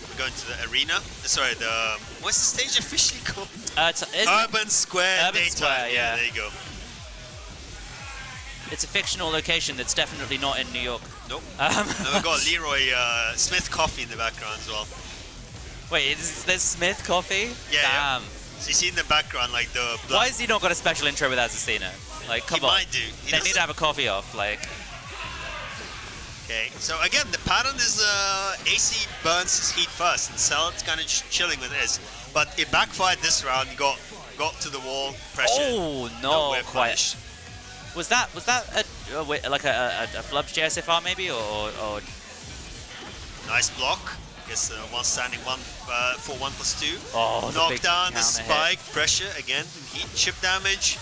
we're going to the arena. Sorry, the what's the stage officially called?
Uh, it's, it's,
Urban Square
Urban
Daytime.
Square, yeah.
there you go.
it's a fictional location that's definitely not in New York.
Nope.
Um,
and we've got <laughs> Leroy uh, Smith Coffee in the background as well.
Wait, is this Smith Coffee?
Yeah, yeah.
Damn.
So you see in the background like the blood.
Why has he not got a special intro with Azucena? Like, come
he
on.
might do. He
They
doesn't-
need to have a coffee off. Like,
Okay, so again, the pattern is uh, AC burns his heat first, and Salad's kind of chilling with his. But it backfired this round. He got got to the wall, pressure.
oh no, quite. Was that was that a, a, like a, a, a flubs JSFR maybe or, or
Nice block. The one standing one uh, for one plus two.
oh the
Knock
big
down the
counter hit.
spike, pressure again, heat chip damage.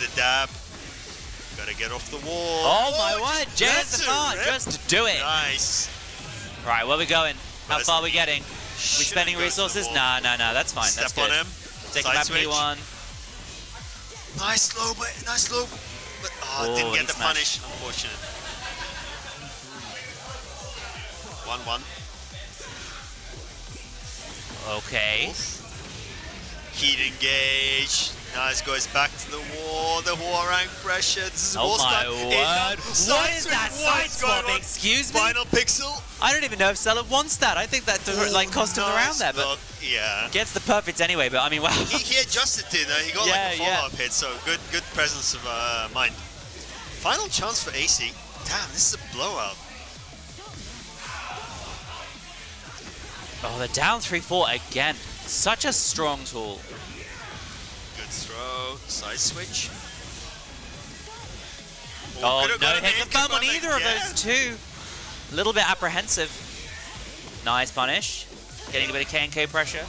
The dab. Gotta get off the wall.
Oh my word,
that's a
JSFR
rip.
just do it.
Nice.
Right, where we going? How
That's
far are we
the-
getting? We
Shouldn't
spending
the
resources? Nah, nah, nah. That's fine.
Step
that's good.
on him.
Take
Side
him
switch.
P1.
Nice low, but nice low. But oh,
Oh,
didn't get the
smashed.
punish. Unfortunate. One one.
Okay.
Heat engage. Nice goes back to the wall. The wall rank pressure. This is
Oh my word. What is that side swap? Excuse me?
Final pixel.
I don't even know if Seller wants that. I think that
Oh,
like cost him around there, but
yeah.
gets the perfect anyway. But I mean, wow.
He, he adjusted to it. though. He got
Yeah,
like a
yeah.
follow-up hit, so good good presence of uh, mind. Final chance for AC. Damn, this is a blowout.
Oh, they're down 3-4 again. Such a strong tool.
Good throw. Side switch.
Oh,
could've
no hit confirm on either
got
of those two. A little bit apprehensive. Nice punish. Getting a bit of K&K pressure.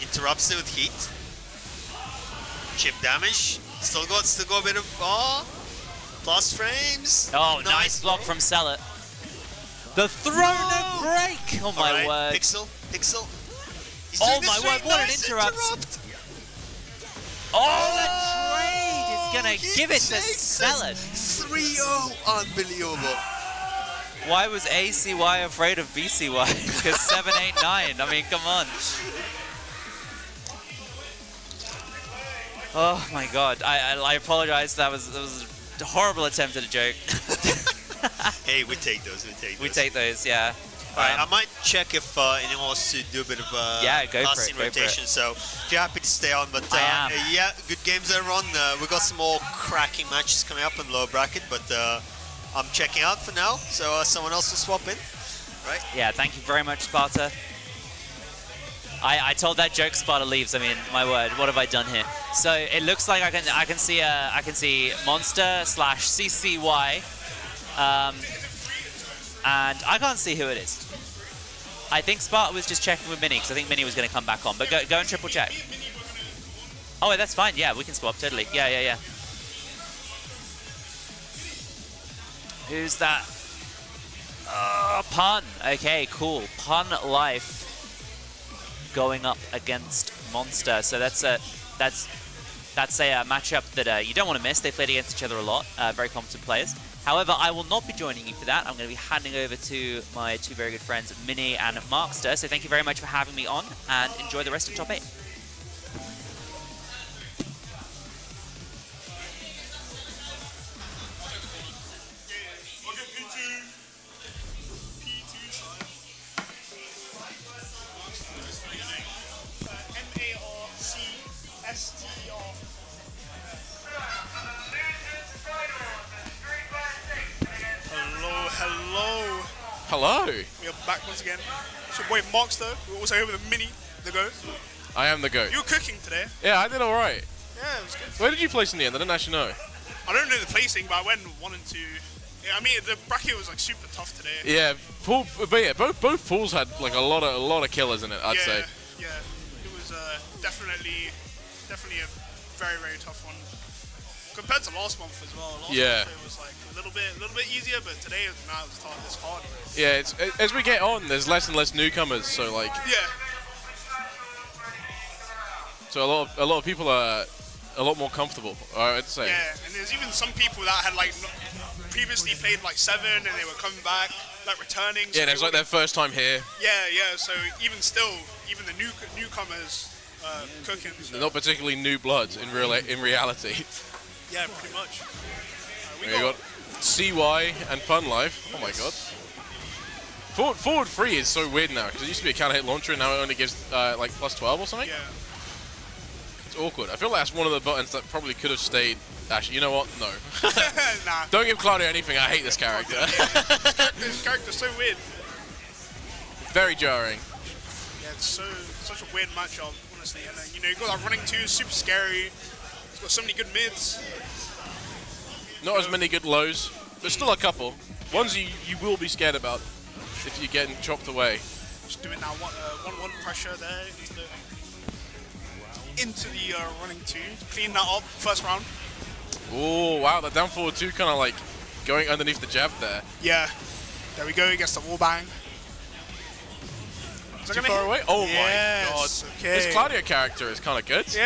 Interrupts it with heat. Chip damage. Still got, still got a bit of oh, plus frames.
Oh, nice, block
block.
from Celit. The throw no break! Oh my
Alright,
word.
Pixel, Pixel. He's
Oh my word, what an interrupt.
interrupt.
Oh, the trade is gonna oh,
he
give it to
takes
Celit.
3-0, unbelievable.
Why was ACY afraid of BCY? Because <laughs> 789. I mean, come on. Oh my god. I, I, I apologize. That was, that was a horrible attempt at a joke. <laughs>
Hey, we take those, we take those.
we take those, yeah.
Alright,
Um,
I might check if uh, anyone wants to do a bit of uh,
Yeah, go
last in
go for it.
rotation. So if you're happy to stay on, but uh, yeah, good games everyone. Uh, we got some more cracking matches coming up in lower bracket, but uh, I'm checking out for now. So uh, someone else will swap in, right?
Yeah, thank you very much, Sparta. I, I told that joke Sparta leaves. I mean, my word, what have I done here? So it looks like I can I can see uh, I can see Monster slash CCY, um, and I can't see who it is. I think Sparta was just checking with Mini because I think Mini was going to come back on. But go go and triple check. Oh, wait, that's fine. Yeah, we can swap totally. Yeah, yeah, yeah. Who's that? Uh, Pun. Okay, cool. Pun Life going up against Monster. So that's a that's that's a uh, matchup that uh, you don't want to miss. They played against each other a lot. Uh, very competent players. However, I will not be joining you for that. I'm going to be handing over to my two very good friends, Mini and Markster. So thank you very much for having me on and enjoy the rest of Top 8.
Hello. We are back once again. It's your boy Markster. We're also here with a mini, the goat.
I am the goat.
You were cooking today.
Yeah, I did all right.
Yeah, it was good.
Where did you place in the end? I didn't actually know.
I don't know the placing, but I went one and two. Yeah, I mean the bracket was like super tough today.
Yeah, pool, but yeah, both both pools had like a lot of a lot of killers in it. I'd
yeah,
say.
yeah. It was uh, definitely, definitely a very very tough one compared to last month as well. Last
Yeah.
month it was like a little bit, a little bit easier, but today now it's hard. It's hard.
Yeah, it's, as we get on, there's less and less newcomers. So like,
Yeah,
so a lot of a lot of people are a lot more comfortable. I'd say.
yeah. And there's even some people that had like not previously played like seven and they were coming back, like returning. so
Yeah, it was like their first time here.
Yeah, yeah. So even still, even the new newcomers uh, cooking. So,
They're not particularly new blood in real in reality. <laughs>
yeah, pretty much. Uh, we
you got CY and Pun Life. Oh my god. Forward, forward free is so weird now because it used to be a counter hit launcher and now it only gives uh, like plus 12 or something.
yeah.
It's awkward. I feel like that's one of the buttons that probably could have stayed. Actually, you know what? No. <laughs> <laughs>
nah.
Don't give Claudia anything. I hate this character. <laughs>
This character's so weird.
Very jarring.
Yeah, it's so such a weird matchup, honestly. And then you know you got that running two, super scary. It's got so many good mids.
Not as many good lows, but still a couple. Ones you, you will be scared about if you're getting chopped away.
Just doing that one, uh, one-one pressure there into the into the uh, running two. Clean that up first round.
Oh, wow. That down forward two kind of like going underneath the jab there.
Yeah. There we go. He gets the wall bang. Is
Too
gonna
far
hit?
away? Oh
Yes,
my god.
okay.
This Claudia character is kind of good.
Yeah,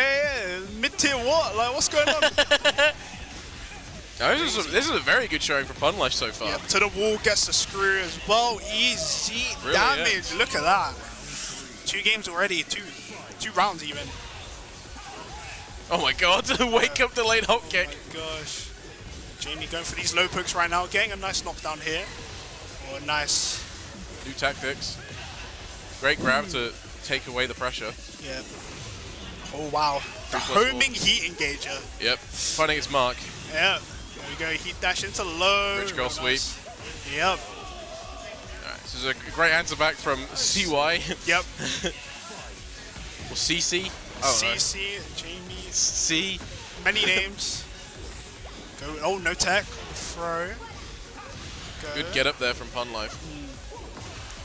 yeah. Mid tier what? Like, what's going on? <laughs>
Now, this, is a, this is a very good showing for Pun Life so far.
yeah, to the wall gets the screw as well. Easy
Really,
damage. Look at that. Two games already. Two, two rounds even.
Oh my god. <laughs> Wake up delayed hop kick.
Oh gosh. Jamie going for these low pokes right now, getting a nice knockdown here. Oh, nice.
New tactics. Great mm. grab to take away the pressure.
Yeah. Oh wow. The
plus four.
homing heat engager.
Yep. Finding its mark.
Yeah. There we go. Heat dash into low.
Rich girl
Real nice. Yep.
Alright, this is a great answer back from CY
Yep. <laughs>
or CC. Oh, no.
CC, Jamie,
C.
many names. Go. Oh, no tech. Throw. Go.
Good get up there from Pun Life.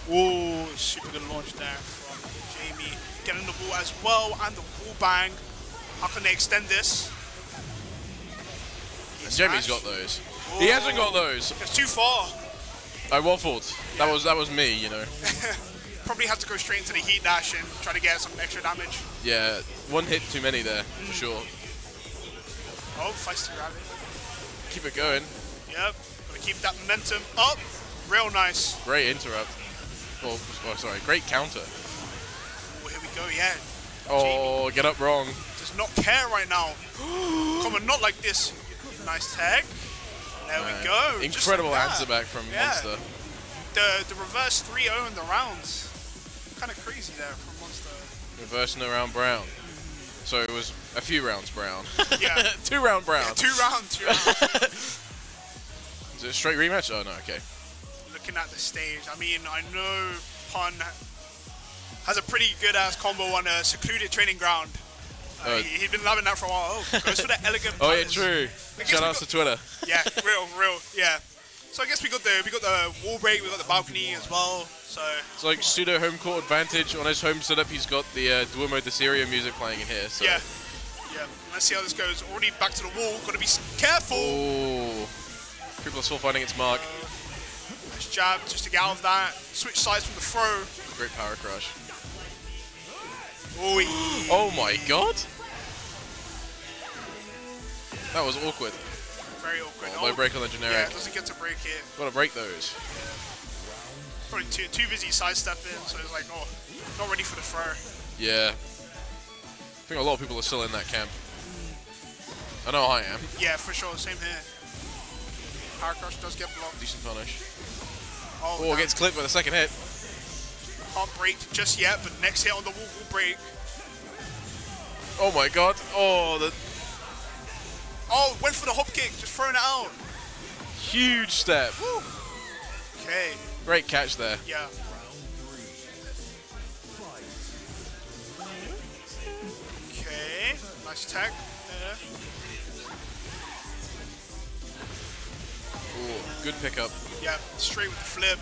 Ooh, super good launch there from Jamie. Getting the ball as well and the wall bang. How can they extend this?
Jamie's got those. He hasn't got those.
It's too far.
I waffled. That was that was me, you know. <laughs>
Probably have to go straight into the heat dash and try to get some extra damage.
Yeah, one hit too many there, for mm. sure.
Oh, feisty rabbit.
Keep it going.
Yep. Gonna keep that momentum up. Real nice.
Great interrupt. Oh, oh sorry, great counter.
Oh, here we go. Yeah.
Oh, get up wrong.
Does not care right now. <gasps> Come on, not like this. Nice tag. There we go.
Incredible
like
answer back from
Yeah.
Monster.
The the reverse 3-0 in the rounds. Kind of crazy there from Monster.
Reversing around Brown. So it was a few rounds Brown. <laughs> <laughs>
Yeah.
two round Brown.
Two rounds, two rounds. <laughs>
Is it a straight rematch? Oh no, okay.
Looking at the stage, I mean, I know Pun has a pretty good ass combo on a secluded training ground. Uh,
Uh,
he, he'd been loving that for a while. Oh, goes for the elegant. <laughs>
Oh yeah, true. Shout
out
to Twitter. <laughs>
Yeah, real, real, yeah. So I guess we got the we got the wall break, we got the balcony as well. So
It's like pseudo home court advantage on his home setup. He's got the uh, Duomo di Sirio music playing in here. So.
yeah, yeah. Let's see how this goes. Already back to the wall. Got to be careful.
Oh. People are still finding its mark.
Nice jab just to get out of that. Switch sides from the throw.
Great power crush.
Oh,
Oh my god! That was awkward.
very awkward.
Oh, low oh, break on the generic.
Yeah, doesn't get to break it.
Gotta break those.
Probably too, too busy sidestepping, so it's like, oh, not ready for the throw.
Yeah. I think a lot of people are still in that camp. I know I am.
Yeah, for sure. Same here. Power crush does get blocked.
Decent punish.
Oh,
Oh, gets clipped with a second hit.
can't break just yet, but next hit on the wall will break.
Oh my god. Oh, the
Oh, went for the hop kick, just throwing it out.
huge step.
Okay,
Great catch there.
yeah. Okay, nice tag there.
Ooh, good pickup.
Yeah, straight with the flip.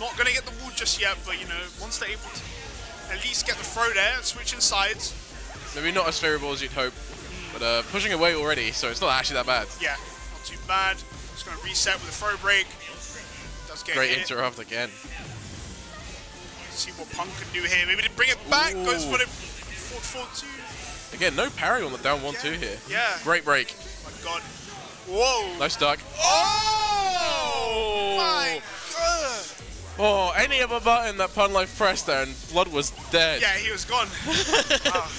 Not gonna get the wall just yet, but you know, once they're able to at least get the throw there, switching sides.
Maybe not as favorable as you'd hope, but uh, pushing away already, so it's not actually that bad.
Yeah, not too bad. Just gonna reset with a throw break. Does get
Great
hit.
interrupt again.
See what Punk can do here. Maybe to bring it back. Goes for
Ooh.
the forward four two.
Again, no parry on the down one two here.
Yeah.
Great break.
Oh my god. Whoa.
Nice duck.
Oh my god.
Oh, any other button that Pun Life pressed there and Blood was dead.
Yeah, he was gone. <laughs> Ah,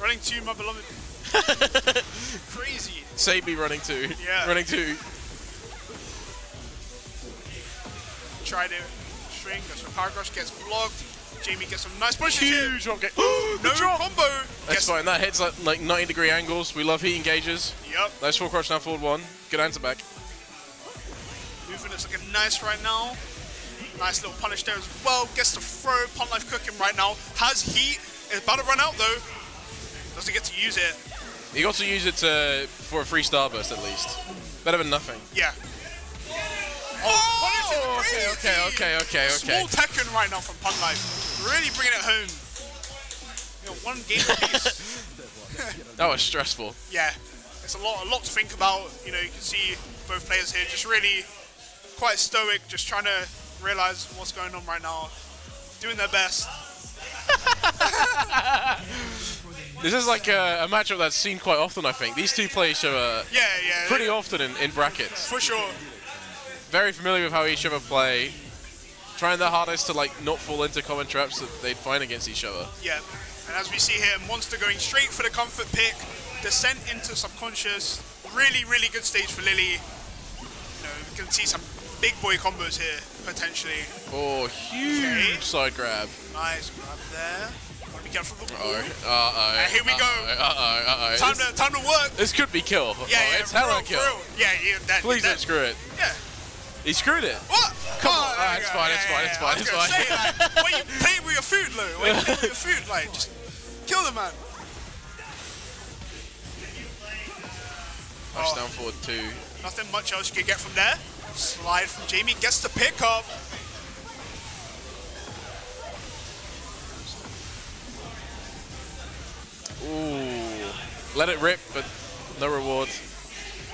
running two, my beloved. <laughs> Crazy.
Save me running two.
Yeah.
Running two.
Try to. Goes for power crush. Gets blocked. Jamie gets some nice pushes here.
Huge drop. <gasps> <gasps>
No
no drop.
combo.
That's fine. That hits like, like 90 degree angles. We love heat engages.
Yep.
Nice full crouch down forward one. Good answer back.
Movement is looking nice right now. Nice little punish there as well. Gets to throw. Pun life cooking right now. Has heat. Is about to run out though. Doesn't get to use it.
You got to use it to, for a free starburst at least. Better than nothing.
Yeah. Oh,
Oh, okay, okay, okay, okay, okay.
Small Tekken right now from Pun Life. Really bringing it home. You know, one game apiece. <laughs>
That was stressful.
yeah, it's a lot, a lot to think about. You know, you can see both players here just really quite stoic, just trying to realize what's going on right now, doing their best. <laughs>
This is like a, a matchup that's seen quite often, I think. These two play each other
Yeah, yeah,
pretty often in, in brackets.
for sure.
Very familiar with how each other play. Trying their hardest to like not fall into common traps that they'd find against each other.
Yeah, and as we see here, Monster going straight for the comfort pick, descent into subconscious. Really, really good stage for Lili. You know, we can see some big boy combos here potentially.
Oh, huge
Okay.
side grab.
Nice grab there. Gotta be careful
Uh oh. Uh oh.
Uh, here we go.
Uh oh. Uh oh.
Time to time to work.
this could be kill.
Yeah,
oh,
yeah,
it's
real,
kill.
real. Yeah, yeah. That,
Please
that,
don't screw it.
Yeah.
He screwed it.
What?
Come
oh,
on. it's fine,
Yeah,
it's fine,
yeah.
it's fine, it's fine.
Say, like, why you <laughs> playing with your food, Lou? Why you playing with your food? Like, just kill the man.
Push
Oh.
down forward two.
Nothing much else you can get from there. Slide from Jamie, gets the pick up.
Ooh. Let it rip, but no reward.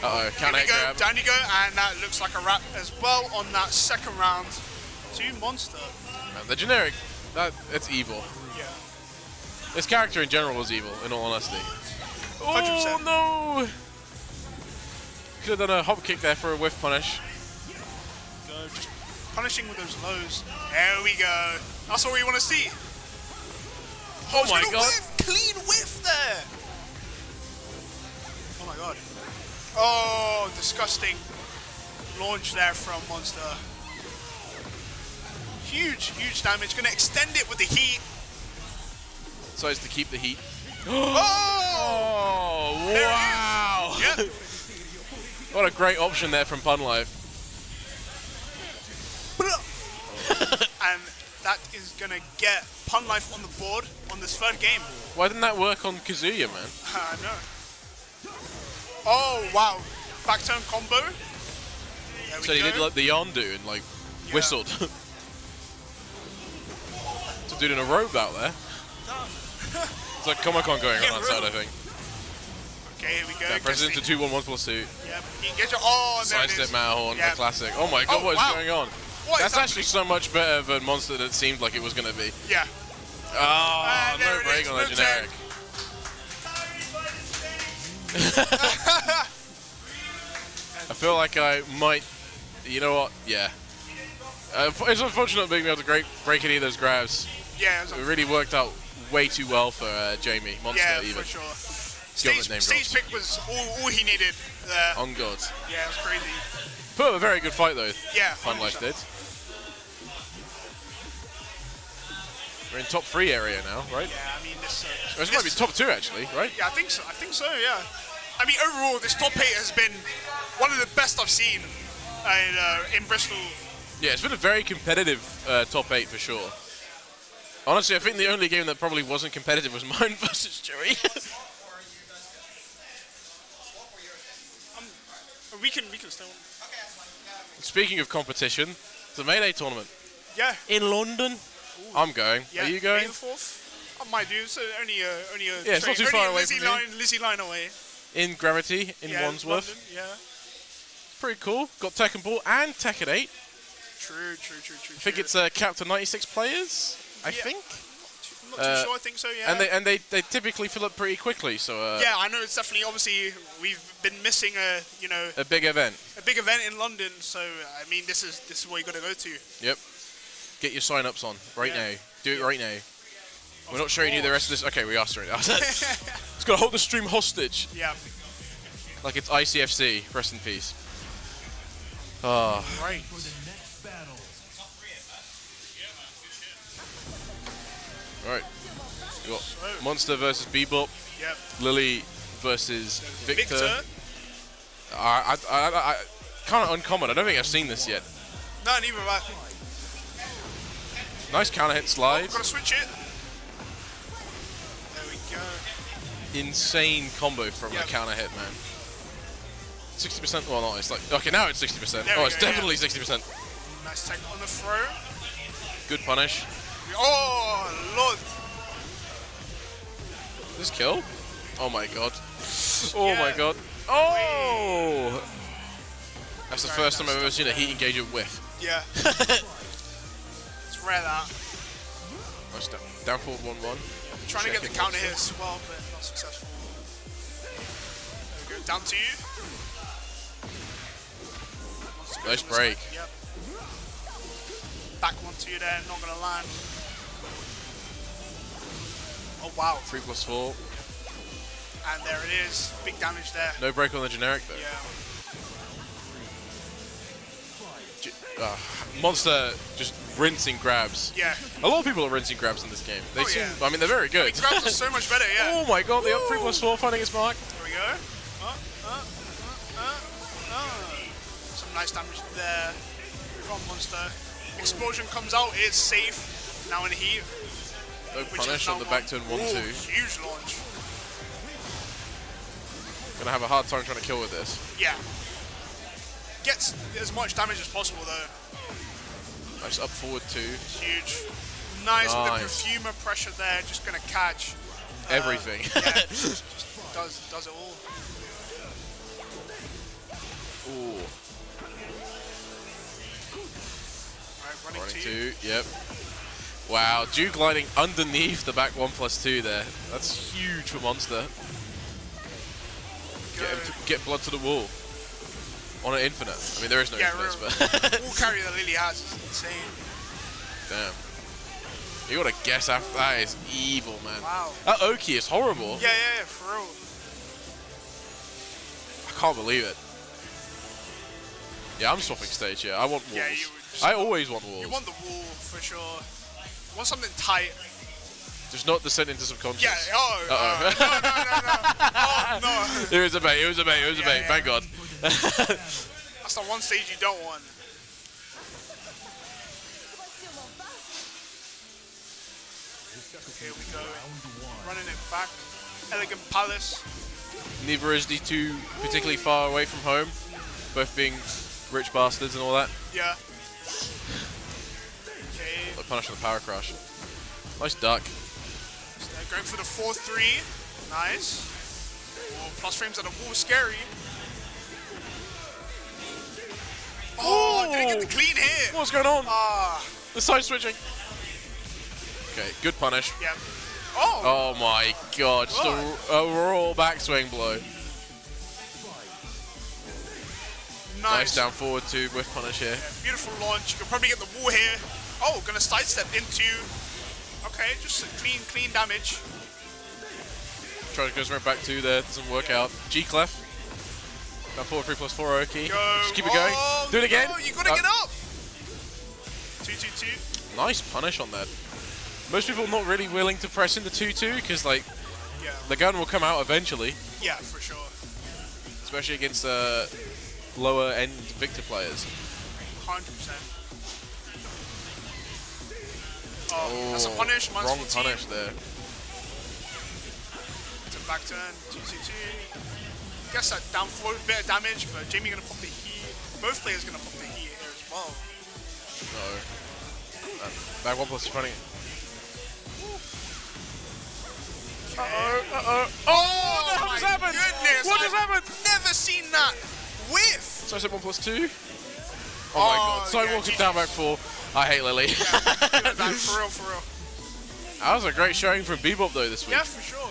Uh oh.
Here
Counter
we go,
grab.
down you go, and that looks like a wrap as well on that second round to Monster.
Man, the generic, that it's evil.
Yeah.
This character in general was evil, in all honesty.
100%.
Oh no! Could have done a hop kick there for a whiff punish.
Go, just punishing with those lows. There we go. That's what we want to see.
Oh
he's
my god!
Whiff. Clean whiff there. Oh my god. Oh, disgusting launch there from Monster. Huge, huge damage. Gonna extend it with the heat.
So as to keep the heat.
Oh! <gasps>
Oh
There it is.
wow!
Yep. <laughs>
What a great option there from Pun Life. <laughs>
and that is gonna get Pun Life on the board on this third game.
Why didn't that work on Kazuya, man? <laughs>
I know. Oh wow! Back turn combo. There
So he
go.
did like the Yondu and like
Yeah.
whistled. <laughs> It's a dude in a robe out there. It's like Comic Con going on <laughs>
Yeah,
outside, I think.
Okay, here we go.
Yeah,
Gets
into 2 1 1 plus 2.
the- Yeah, he gets your. Oh, and there it
Sidestep. Matterhorn,
Yeah.
a classic. Oh my oh, god,
Oh,
what is
wow.
going on?
What
That's actually so much better than Monster than it seemed like it was going to be.
Yeah.
Oh,
there
no break on the generic. <laughs> I feel like I might. You know what? Yeah. Uh, it's unfortunate being able to break, break any of those grabs.
Yeah. It
It really worked out way too well for uh, Jamie Monster
yeah,
even.
for sure.
Skill
Stage,
name
stage
drops.
pick was all, all he needed there.
On God.
Yeah, it was crazy.
Put up a very good fight though.
Yeah.
Fun Life
100%.
did. We're in top three area now, right?
Yeah, I mean this. Uh,
This might be top two actually, right?
Yeah, I think so. I think so. Yeah. I mean, overall, this top eight has been one of the best I've seen in, uh, in Bristol.
Yeah, it's been a very competitive uh, top eight for sure. Honestly, I think the only game that probably wasn't competitive was <laughs> mine versus Joey.
We can, we can still.
Speaking of competition, it's the Mayday tournament
Yeah.
in London. I'm going.
Yeah.
Are you
May
going?
the fourth. I might do. So only a, only a.
Yeah, it's not too far away
Lizzie
from
line, Lizzie line away.
In Gravity in
yeah,
Wandsworth.
London, yeah.
Pretty cool. Got Tekken Ball and Tekken 8.
True, true, true, true.
I think it's uh, capped to 96 players. I
Yeah.
think.
I'm not too
uh,
sure. I think so. Yeah.
And they and they, they typically fill up pretty quickly, so uh,
yeah, I know it's definitely. Obviously, we've been missing a, you know,
a big event.
a big event in London. So I mean, this is this is what you got to go to.
Yep. Get your sign-ups on right
Yeah.
now. Do it right now. We're not showing you the rest of this. Okay, we are showing <laughs> <laughs> it. it's got to hold the stream hostage,
yeah.
like it's ICFC. Rest in peace. Ah,
Right.
all right. We got Monster versus Bebop,
Yep.
Lili versus Victor.
Victor.
I, I, I, I kind of uncommon. I don't think I've seen this yet.
No, neither have I.
Nice counter hit slide.
Gotta switch it. There we go.
Insane combo from
Yep.
the counter hit, man. 60%. Well, no, it's like okay. Now it's 60%.
There
Oh, it's
go, yeah.
definitely 60%.
Nice tech on the throw.
Good punish.
Oh, Lord.
This kill? Oh my god. <laughs> Oh
Yeah.
my god. Oh! That's the
Very
first time I've ever seen a heat engager whiff.
Yeah. <laughs> rare that.
Nice down, down forward 1 1.
Trying to get the counter hit as well, but not successful. There we go. Down to you.
Nice break.
Yep. Back one 2 there, not gonna land. Oh wow.
3 plus 4.
And there it is. Big damage there.
No break on the generic though.
Yeah.
Uh, Monster just rinsing grabs.
Yeah.
A lot of people are rinsing grabs in this game. They
Oh,
seem,
yeah.
I mean, they're very good.
Grabs are so much better, yeah. <laughs>
oh my god, the up 3
Woo.
plus 4 finding its mark.
There we go. Uh, uh, uh, uh, uh. Some nice damage there from Monster. Explosion comes out, it's safe. Now in heat.
No punish on the back turn 1
Ooh,
2.
Huge launch.
Gonna have a hard time trying to kill with this.
Yeah. Gets as much damage as possible though.
Nice up forward 2.
Huge. Nice, with the
Nice.
perfumer pressure there, just gonna catch. uh,
Everything.
Yeah, <laughs> just does does it all.
Ooh.
Alright, running,
Running
two.
2, yep. Wow, Dew gliding underneath the back 1 plus 2 there. That's huge for Monster. Get, him to, get blood to the wall. On an infinite. I mean, there is no
Yeah,
infinites,
real-
but
All carry the Lili has is insane.
damn. You gotta guess after that is evil, man.
Wow.
That Oki is horrible.
Yeah, yeah, yeah, for real.
I can't believe it. Yeah, I'm swapping stage here. I want walls.
Yeah, you would
I always want walls.
You want the wall for sure. You want something tight.
Just not descend into subconscious.
Yeah. Oh. Uh, no, no, no, no. <laughs> Oh no.
It was a bait, it was a bait, it was a bait,
yeah.
thank god.
That's the one stage you don't want. Here we go. Running it back. Elegant Palace.
Neither is the two particularly far away from home, both being rich bastards and all that.
Yeah. Okay.
On the power crush. Nice duck.
So going for the 4-3. Nice. Oh, plus frames at the wall. Scary. Oh, didn't get the clean hit.
What's going on?
Ah,
The side switching. Okay, good punish.
yeah. Oh,
Oh my god, just a, a raw backswing blow.
nice.
Nice down forward two with punish here.
Beautiful launch. You can probably get the wall here. Oh, gonna sidestep into. Okay, just clean, clean damage.
Try to go right back to there. Doesn't work yeah. out. G clef. That 4 3 plus 4 Oki.
Okay.
Just keep it going. Do it again.
No, you gotta
uh,
get up. 2 2 2.
Nice punish on that. Most people not really willing to press in the 2 2 because, like,
yeah.
the gun will come out eventually.
Yeah, for sure.
Especially against uh, lower end Victor players.
100%. Oh, oh that's a punish. Minus
wrong
14.
punish there.
It's a back turn. Two, two, two. Guess that down flow bit of damage, but Jamie gonna pop the heat. Both players gonna pop the heat here as well.
No. Uh, back one plus running. Uh oh, uh oh. Oh,
oh
what the happened?
Goodness,
what has happened?
Never seen that With.
So I said one plus two. Oh, oh my god. So
yeah,
walking down back four. I hate Lili. <laughs>
That, for real, for real.
that was a great showing from Bebop though this week.
Yeah, for sure.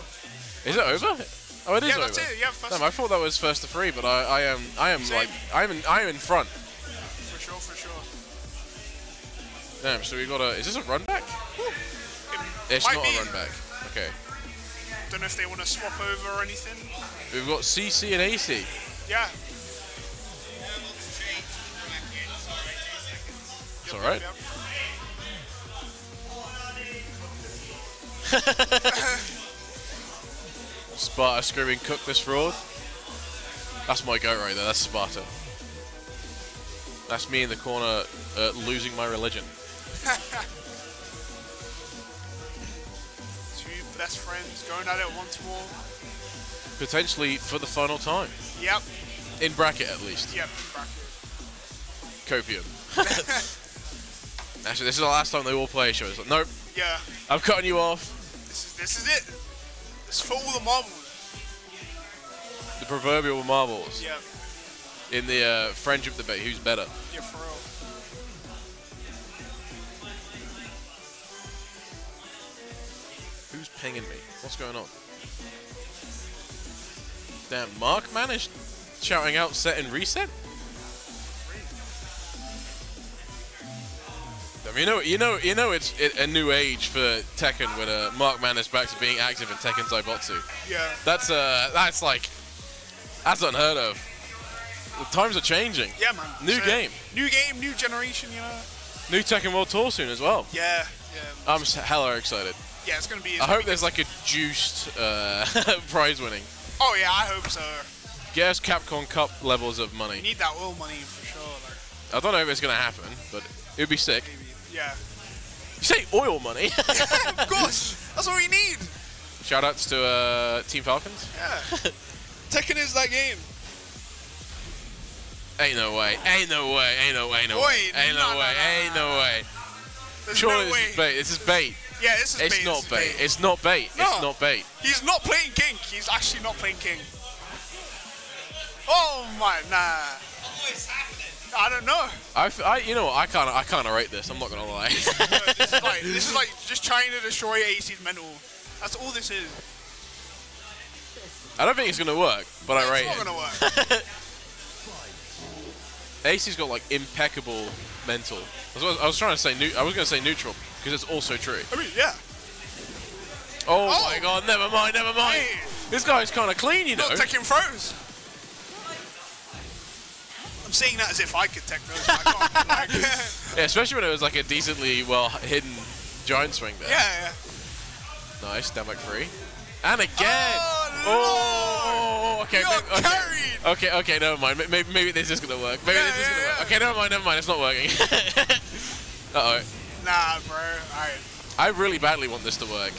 Is it over? Oh, it is
Yeah,
over.
that's it. Yeah, first,
Damn, I thought that was first to three, but I, I am, I am
Same.
like, I am, in, I am in front.
for sure, for sure.
Damn. So we got a. Is this a run back?
It
It's not
be.
a run back. Okay.
Don't know if they want to swap over or anything.
We've got CC and AC.
Yeah.
It's alright. <laughs> Sparta screaming, cook this fraud. That's my goat right there. That's Sparta. That's me in the corner uh, losing my religion. <laughs>
Two best friends going at it once more.
Potentially for the final time.
Yep.
In bracket at least.
Yep. in bracket.
Copium. <laughs> Actually, this is the last time they all play each other. It's like, nope,
Yeah.
I'm cutting you off.
This is this is it. It's for all the marbles.
The proverbial marbles
Yeah.
in the uh, friendship debate. Who's better?
Yeah, for real.
Who's pinging me? What's going on? Damn, Mark managed shouting out set and reset. I mean, you know, you know, you know, it's it, a new age for Tekken when uh, Mark Man is back to being active in Tekken Zaibatsu.
Yeah.
That's uh, that's like, that's unheard of. the times are changing.
Yeah, man.
New game.
New game, new generation, you know?
New Tekken World Tour soon as well.
Yeah, yeah.
I'm hella excited.
Yeah, it's going to be.
I
gonna
hope there's like a juiced uh, <laughs> prize winning.
Oh, yeah, I hope so.
Get us Capcom Cup levels of money.
need that oil money for sure. Like,
I don't know if it's gonna happen, but it would be sick.
Maybe. Yeah.
You say oil money? <laughs>
of course! That's all we need!
Shoutouts to uh, Team Falcons.
Yeah. Tekken is that game.
Ain't no way. Ain't no way. Ain't no way. Ain't no way.
Wait,
Ain't
nah,
no way.
nah,
Ain't no way.
There's
Surely
no
this
way.
is bait. This is bait.
Yeah, this is
It's
bait.
not
this is
bait. It's not bait. It's not bait.
He's not playing King. He's actually not playing King. Oh my, nah. I don't know.
I, f- I- you know? I can't. I can't rate this. I'm not gonna lie. <laughs>
No, this is like this is like just trying to destroy AC's mental. That's all this is.
I don't think it's gonna work, but I rate it.
It's not gonna work. <laughs>
AC's got like impeccable mental. I was, I was trying to say. new- I was gonna say neutral because it's also true.
I mean, yeah.
Oh,
Oh.
my god! Never mind. Never mind.
Hey.
This guy's kind of clean, you know.
Not taking throws. I'm saying that as if I could tech those. but I can't. <laughs> Like, <laughs>
Yeah, especially when it was like a decently well hidden giant swing there.
yeah, yeah.
Nice, down back three. And again!
Oh,
Oh, okay.
You're
maybe- okay.
carried.
Okay, okay, never mind. Maybe, maybe this is gonna work. Maybe
Yeah,
this is
yeah,
gonna work. Okay, never mind, never mind. It's not working. <laughs> uh oh.
Nah, bro. Alright.
I really badly want this to work.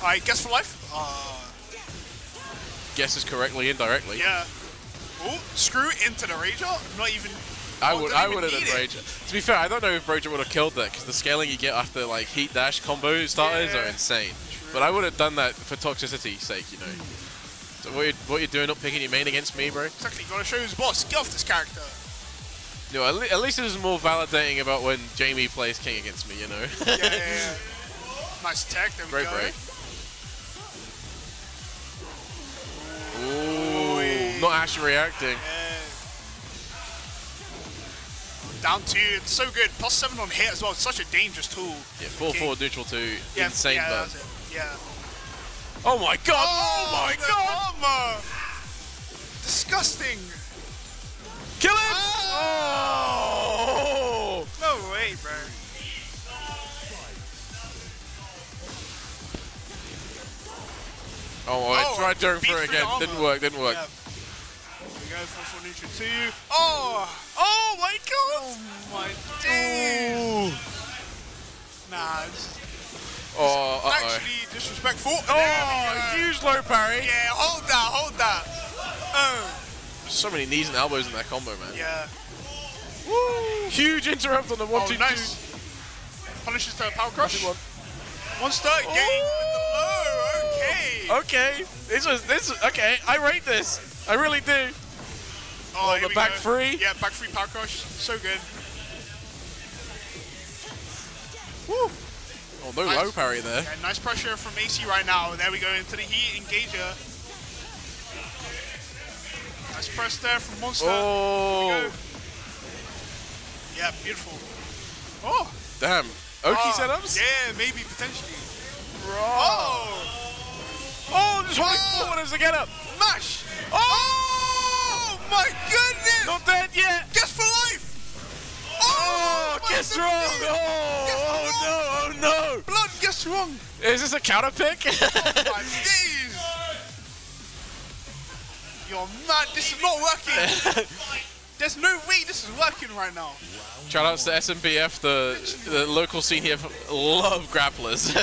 Alright, guess for life? Uh,
Guesses correctly, indirectly.
yeah. Oh, screw into the Rager? Not even.
I would, I would have done. Rager. To be fair, I don't know if Rager would have killed that because the scaling you get after like heat dash combo starters
Yeah.
are insane. But I would have done that for toxicity's sake, you know. So what you're, what you're doing, up picking your main against me, bro?
Exactly, you gotta show who's boss. Get off this character.
Know, at, le- at least it was more validating about when Jamie plays King against me, you know.
Yeah, <laughs> yeah, yeah. nice tech, there we
Great
go.
break. Ooh, not actually reacting.
Yeah. Down two, it's so good. Plus seven on hit as well. It's such a dangerous tool.
Yeah, full
King.
forward neutral two,
Yeah,
insane
yeah,
burn.
Yeah.
Oh my god! Oh, oh my
the
god!
armor! Disgusting.
Kill him! Oh!
No way, bro.
Oh, I
Oh,
tried going for it
through
again. Didn't work, didn't work.
Yeah. Here we go for full neutral two. Oh! Oh my god! Oh my days! Nah, it's
Oh, uh oh.
actually disrespectful.
Oh,
There
huge low parry.
Yeah, hold that, hold that. Oh,
So many knees and elbows in that combo, man.
yeah.
Woo! Huge interrupt on the one,
Oh,
two,
nice.
two.
Punishes the power crush.
One.
Monster game with the low. Okay.
Okay, this was this. Okay, I rate this. I really do.
Oh,
the back
go.
three?
Yeah, back three power crush. So good.
Woo! Oh, no
Nice.
low parry there.
Yeah, nice pressure from AC right now. There we go into the heat engager. Nice press there from Monster.
Oh,
Yeah, beautiful. Oh.
damn. Oki
oh,
setups?
Yeah, maybe potentially.
Bro.
Oh.
Oh, just holding
Oh.
forward as a get up.
Mash. Oh, oh. My goodness.
Not dead yet.
Guess for life.
Oh, oh
my
guess wrong. Oh,
Guess
oh no, oh
Blood, guess wrong.
Is this a counter pick?
Oh, my <laughs> days. You're mad. This is not working. <laughs> There's no way this is working right now.
Shout outs to SMBF, the, the local scene here, love grapplers.
Yeah.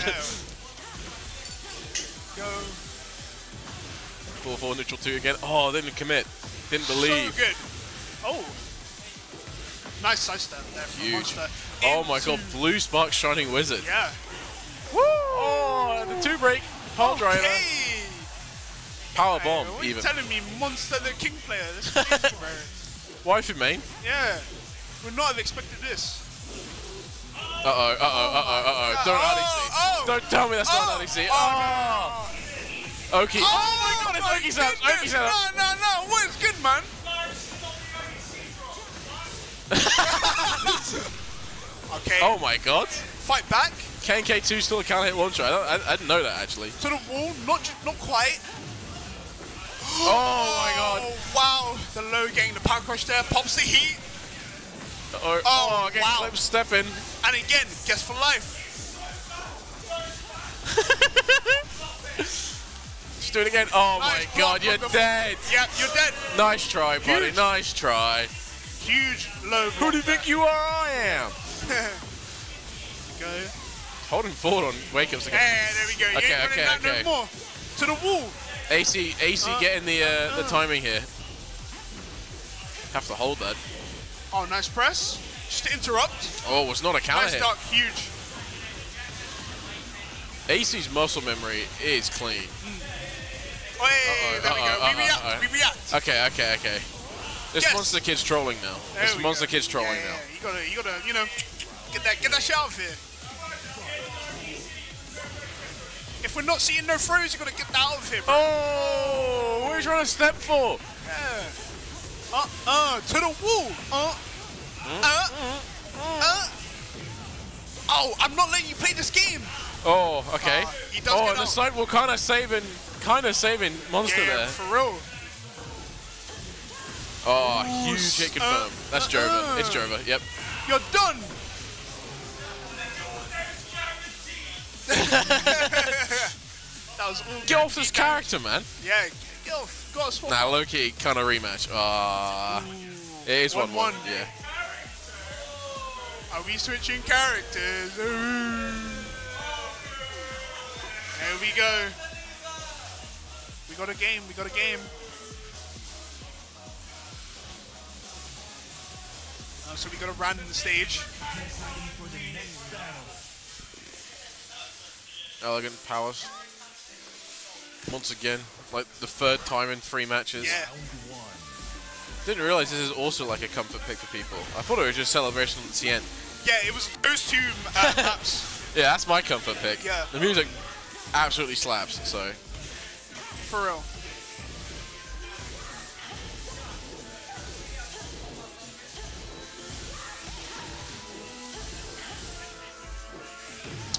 <laughs> Go.
Full four neutral two again. Oh, didn't commit. Didn't
So
believe.
good. Oh. Nice side step there from
Huge.
Monster.
Oh my god, Blue Spark Shining Wizard.
Yeah.
Woo! Oh, the two break. Pile driver.
Hey.
Power
Hey,
bomb,
what are you
even.
telling me, Monster the King player? This is.
Wifey main.
Yeah. Would not have expected this.
Uh oh, uh oh, uh oh, uh oh. Don't
Oh, oh.
Don't tell me that's
Oh,
not RDC.
oh,
Oh, Oki. Oh, oh, my god, it's Oki Saps. Oki
goodness.
Saps.
No, no, no. What is good, man? <laughs> okay.
Oh my god.
Fight back
KNK2 still can't hit launcher. I, don't, I, I didn't know that actually.
to the wall. Not ju- not quite. <gasps>
Oh my god. <gasps>
Oh, wow. The low getting the power crush there. Pops the heat.
Oh,
Oh,
oh again,
wow.
clip stepping.
And again, guess for life. <laughs>
Do it again. Oh
Nice
my god, you're dead.
Yep, you're dead.
Nice try, buddy.
Huge.
Nice try.
Huge low
Who do you think you are? I am. <laughs>
Go.
Holding forward on wake ups again.
There we go.
Okay,
running
okay, okay.
no more. To the wall.
AC, AC,
Uh,
getting the uh, the timing here. Have to hold that.
Oh, nice press. Just to interrupt.
Oh, it's not a counter
Nice
hit.
duck. Huge.
AC's muscle memory is clean.
Oh, hey, there we go.
uh-oh,
we react.
uh-oh.
We react.
Okay, okay, okay. This
Yes.
monster kid's trolling now.
There
this monster
go.
kid's trolling
yeah,
now.
Yeah, you gotta, you gotta, you know, get that, get that shit out of here. If we're not seeing no throws, you gotta get that out of here, bro.
Oh, what are you trying to step for?
Yeah. Uh, uh, to the wall. Uh, uh, uh. Oh, I'm not letting you play this game.
Oh, okay.
Uh,
oh, the sidewall kind of saving, kind of saving monster
yeah,
there.
for real.
Oh,
Ooh,
huge hit
uh,
confirmed. That's
uh,
Jova. It's
uh.
Jova. Yep.
You're done. <laughs> that was all.
Get off this character, man.
Yeah, get off. Got to swap.
Nah, low key kind of rematch. Ah, it is one one.
1-1.
Yeah.
Are we switching characters? Ooh. There we go. We got a game. We got a game. Uh, so we got a random the stage.
Elegant Palace. Once again, like the third time in three matches.
Yeah.
Didn't realize this is also like a comfort pick for people. I thought it was just celebration at the end.
Yeah, it was those two uh, maps.
Yeah, that's my comfort pick.
Yeah.
The music absolutely slaps. So
For real.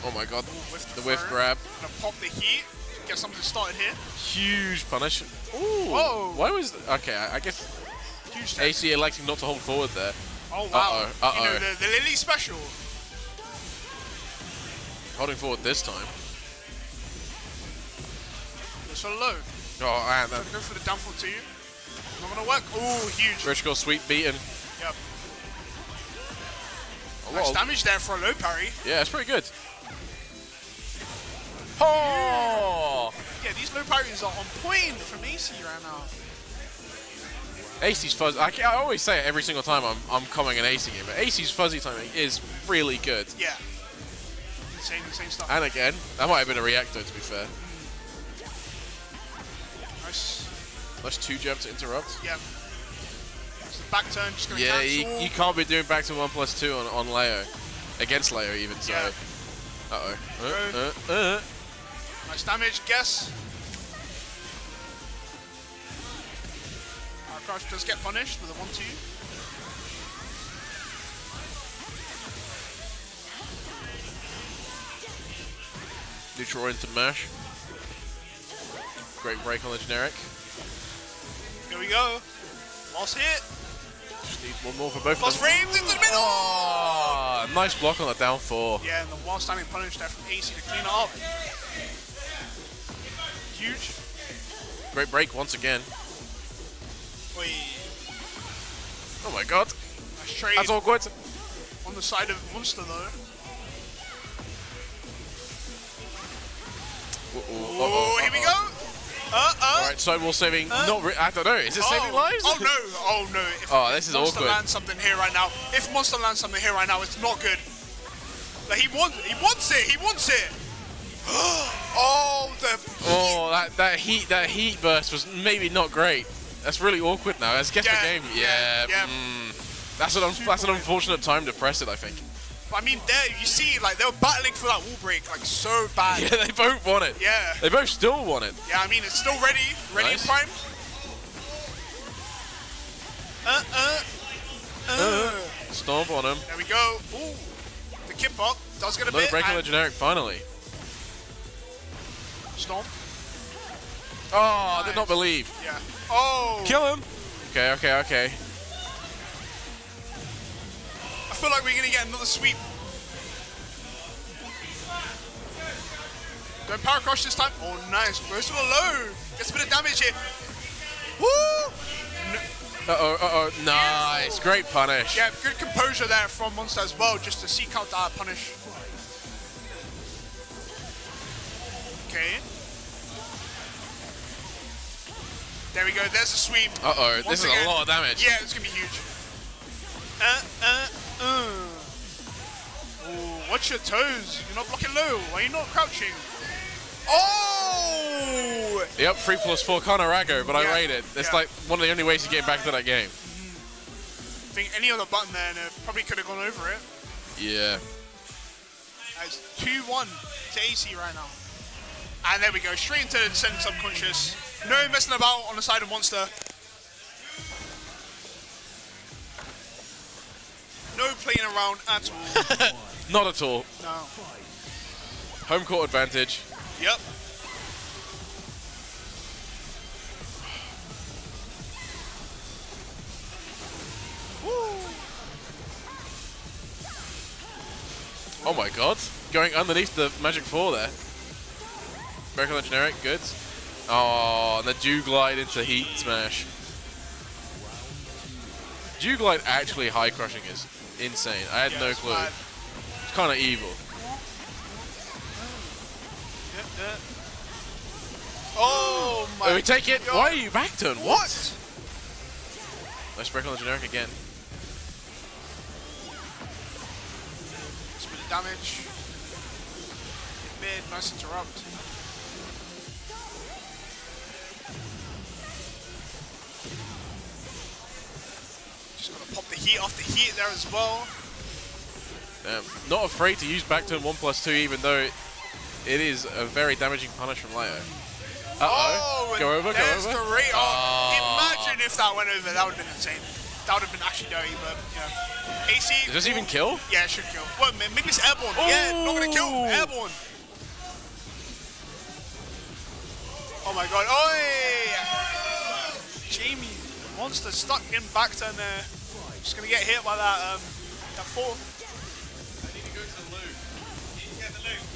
oh my god,
Whiff
the whiff
throw.
grab,
Gonna pop the heat. Get something started here.
huge punish. Ooh.
Whoa.
Why was okay? I, I guess
Huge.
AC electing not to hold forward there.
Oh wow.
Uh-oh,
You know, the, the Lili special.
Holding forward this time.
So low.
Oh, and then
Go for the downfall to you. Not gonna work. Ooh, huge.
Rich got sweet beaten.
Yep.
A
Nice damage there for a low parry.
Yeah, it's pretty good. Oh!
Yeah, these low parries are on point from AC right now.
AC's fuzzy. I, I always say it every single time I'm, I'm coming and AC game, but AC's fuzzy timing is really good.
Yeah. Insane, insane stuff.
And again, that might have been a reactor to be fair. That's two jabs to interrupt.
Yeah. Back turn, just gonna
Yeah,
cancel.
you, you can't be doing back to one plus two on, on Leo. Against Leo even, so.
Yeah.
Uh-oh. Uh,
Go.
uh, uh.
Nice damage, guess. Our crush does get punished with a 1 2.
Neutral into mash. Great break on the generic.
Here we go. Lost hit.
Just need one more for both
Plus
of them.
frames into the middle.
Oh, nice block on the down four.
Yeah, and the while standing punish there from AC to clean it up. Huge.
Great break once again.
Oi.
Oh my god.
Nice trade
That's all good.
on the side of Monster though.
Uh-oh,
Oh, here we go. Uh, uh.
Alright, sidewall saving. not re- I don't know. Is it saving
oh.
lives?
Oh no! Oh no! If,
Oh, this is
Monster
awkward.
lands something here right now. If Monster lands something here right now, it's not good. Like he wants, he wants it. He wants it. <gasps> oh, the
Oh, that, that heat that heat burst was maybe not great. That's really awkward now. Let's guess
Yeah,
the game.
yeah,
Yeah.
yeah.
mm. that's an that's an unfortunate time to press it. I think.
I mean, there you see, like they were battling for that wall break, like so bad.
Yeah, they both want it.
Yeah.
They both still want it.
Yeah, I mean, it's still ready, ready
Nice.
and primed. Uh, uh, uh.
Stomp on him.
There we go. Ooh, the kip up does get a
Low
bit.
break on the generic finally.
stomp.
Oh, I did not believe.
Yeah. Oh.
Kill him. Okay, okay, okay.
Feel like we're gonna get another sweep. Going power crush this time. Oh, nice. To a low. Gets a bit of damage here. Woo!
Uh oh, uh oh. Nice. Great punish.
Yeah, good composure there from Monster as well, just to seek out that punish. Okay. There we go. There's a sweep.
Uh oh.
Once
This is
again.
a lot of damage.
Yeah, it's gonna be huge. Uh, uh, uh. Ooh, watch your toes. You're not blocking low. Why are you not crouching? Oh!
Yep, 3 plus 4 Rago, but I rate it. It's
yeah.
like one of the only ways to get back to that game.
I think any other button there and it probably could have gone over it.
Yeah.
It's 2-1 to AC right now. And there we go, straight into the Subconscious. No messing about on the side of Monster. No playing around at all. <laughs>
Not at all.
no.
Home court advantage.
Yep.
Oh my god. Going underneath the Magic 4 there. Miracle and generic, good. Oh, and the Dew Glide into Heat Smash. Dew Glide actually high crushing is insane. I had
Yeah,
no
it's
clue.
mad.
It's kind of evil.
Oh my
Oh, we take it.
God.
Why are you back turn? What?
What?
Nice break on the generic again.
Just a bit of damage. Mid, nice interrupt. Just gonna pop the heat off the heat there as well.
Um, not afraid to use back turn 1 plus 2 even though it, it is a very damaging punish from Leo. Uh-oh.
and
go over, go
there's
over.
the rate off.
Oh.
Imagine if that went over. That would have been insane. That would have been actually dirty, but yeah. AC.
Does this even kill?
Yeah, it should kill. Well, ma- maybe it's airborne. Yeah, not gonna kill.
Ooh.
Airborne. Oh my god. Oi! Monster stuck in back turn there. Just gonna get hit by that um that four.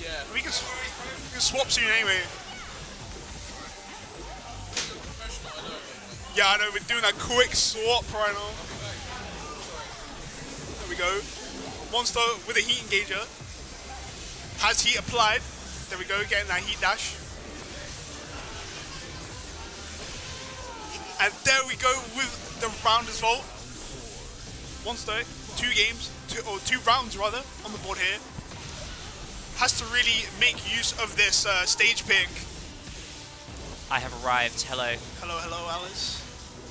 Yeah.
We can, we can swap soon anyway. Yeah, I know, we're doing that quick swap right now. There we go. Monster with a heat engager. Has heat applied. There we go, getting that heat dash. And there we go with the round as well. Monster, two games, two, or two rounds rather, on the board here has to really make use of this uh, stage pick.
I have arrived. Hello.
Hello, hello, Alice.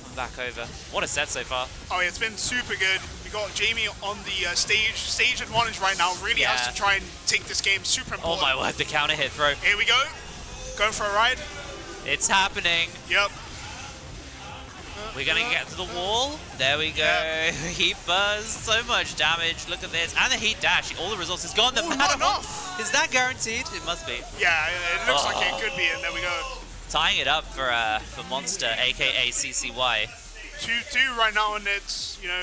I'm back over. What a set so far.
Oh, yeah, it's been super good. We got Jamie on the uh, stage stage advantage right now. Really has to try and take this game. Super important.
Oh
important.
my word, the counter hit throw.
Here we go. Going for a ride.
It's happening.
Yep.
We're gonna get to the wall. There we go. <laughs> Heat buzz, so much damage. Look at this. And the heat dash. All the resources gone. No
Oh,
matter
not enough.
Is that guaranteed? It must be.
Yeah, it looks like
Oh.
it could be, and there we go.
Tying it up for uh, for Monster, aka CCY.
2-2 right now, and it's, you know,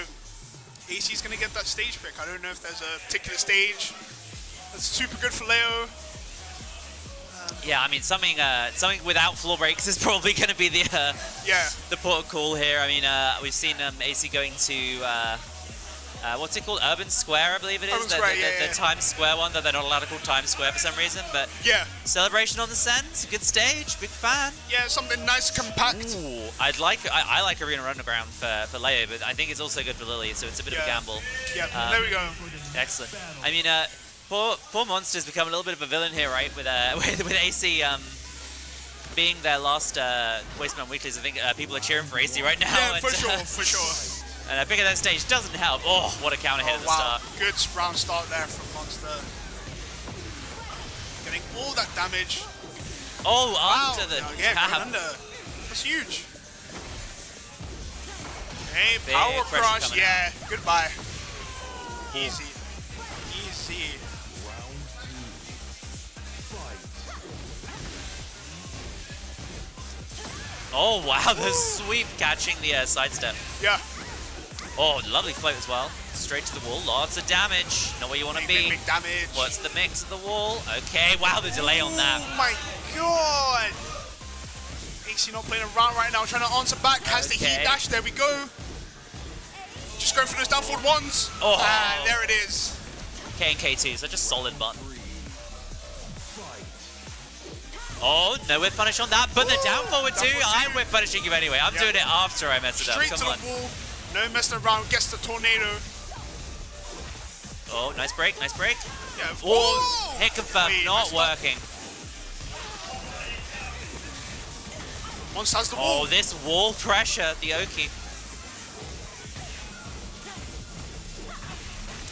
AC's going to get that stage pick. I don't know if there's a particular stage that's super good for Leo.
Yeah, I mean something uh, something without floor breaks is <laughs> probably going to be the uh,
Yeah.
the port call here. I mean, uh, we've seen um, AC going to uh, uh, what's it called? Urban Square, I believe it is.
Urban
the,
Square,
the,
yeah,
the,
yeah.
the Times Square one that they're not allowed to call Times Square for some reason. But
Yeah.
Celebration on the Sands, good stage, big fan.
Yeah, something nice, compact.
Ooh, I'd like I, I like Arena Underground for, for Leo, but I think it's also good for Lili, so it's a bit of a gamble.
Yeah,
Um,
there we go.
Excellent. I mean, uh, poor poor Monster's become a little bit of a villain here, right? With uh, <laughs> with, with AC um, being their last uh, Waistman Weeklies. I think uh, people are cheering for AC right now.
Yeah,
and,
for sure,
uh, <laughs>
for sure.
And I figure that stage doesn't help. Oh, what a counter hit
Oh,
at the
wow,
start.
good round start there from Monster. Getting all that damage.
Oh,
Wow,
under the
yeah,
tap.
going under. That's huge. Hey,
Big
power crush. Yeah, goodbye. Easy. Easy.
Oh, wow, the sweep catching the uh, sidestep.
Yeah.
Oh, lovely float as well. Straight to the wall, lots of damage. Not where you want to be.
big, damage.
What's the mix of the wall? Okay, wow, the delay on that.
Oh my god! AC not playing around right now, trying to answer back. Has the heat dash. There we go. Just going for those down forward ones.
Oh.
And there it is.
K and K2, so just solid button. Oh, no whip punish on that, but the down forward too.
forward
I'm whip punishing you anyway. I'm
Yeah.
doing it after I mess it up.
Straight to
Come on.
the wall. No messing around. Gets the tornado.
Oh, nice break, nice break.
Yeah.
Oh,
Ooh.
hit confirm,
Wait,
not
up.
working.
Once has the wall.
Oh, this wall pressure, the Oki.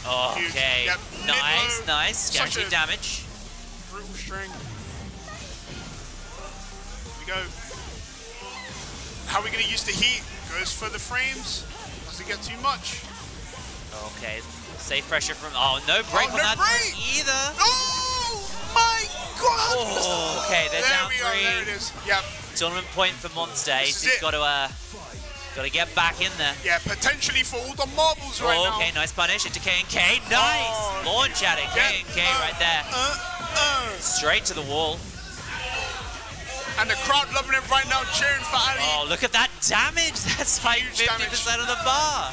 Okay,
Yep,
nice, nice. Guaranteed damage.
Brutal string. We go. How are we going to use the heat? Goes for the frames. Doesn't get too much.
Okay, safe pressure from. Oh, no break
Oh,
on
no
that
break!
either.
Oh my god!
Oh, okay, they're
there
down
we are. There it
three.
is. Yep.
Tournament point for Monster. He's
it.
got to uh, got to get back in there.
Yeah, potentially for all the marbles right
oh,
now.
okay, nice punish into K and K. Nice
Oh.
launch at it. K
Yeah,
and K
uh,
right there.
Uh, uh.
Straight to the wall.
And the crowd loving it right now, cheering for Ali.
Oh, look at that damage. <laughs> That's like
Huge
50% of the bar.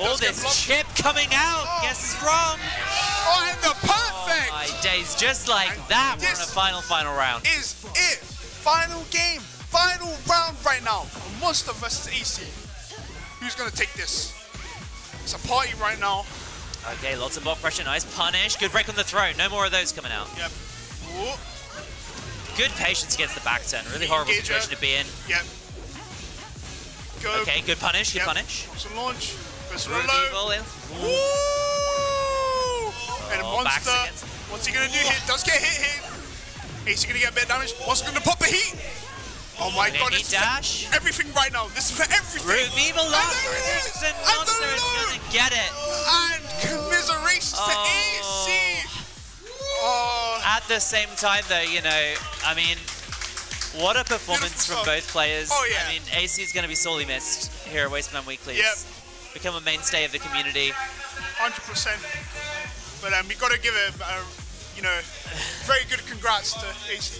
All this
blocked.
chip coming out.
Oh.
Guess it's wrong.
Oh, and the perfect
Oh, my days. Just like
And
that, we're in a final, final round.
is it. Final game, final round right now. Monster versus AC. Who's gonna take this? It's a party right now.
Okay, lots of block pressure. Nice punish. Good break on the throw. No more of those coming out.
Yep. Ooh,
Good patience against the back turn. Really horrible situation to be in.
yep. Go.
Okay, good punish. Good
Yep.
punish.
Some launch. Goes for
Root
low.
evil in.
Woo! And
Oh, backs
Monster, what's he gonna do here? Does get hit hit. AC gonna get a bit of damage. Monster gonna pop the heat. Oh my god, for
dash.
everything right now. This is for everything.
Root evil
And
lost.
there it is.
And
And
Monster is gonna get it.
And commiserations to
Oh.
AC. Oh,
At the same time, though, you know, I mean, what a performance
Beautiful
from both players.
Oh, yeah.
I mean, AC is going to be sorely missed here at Waistman Weekly.
Yep.
Become a mainstay of the community.
100%. But um, we got to give it, uh, you know, very good congrats to AC.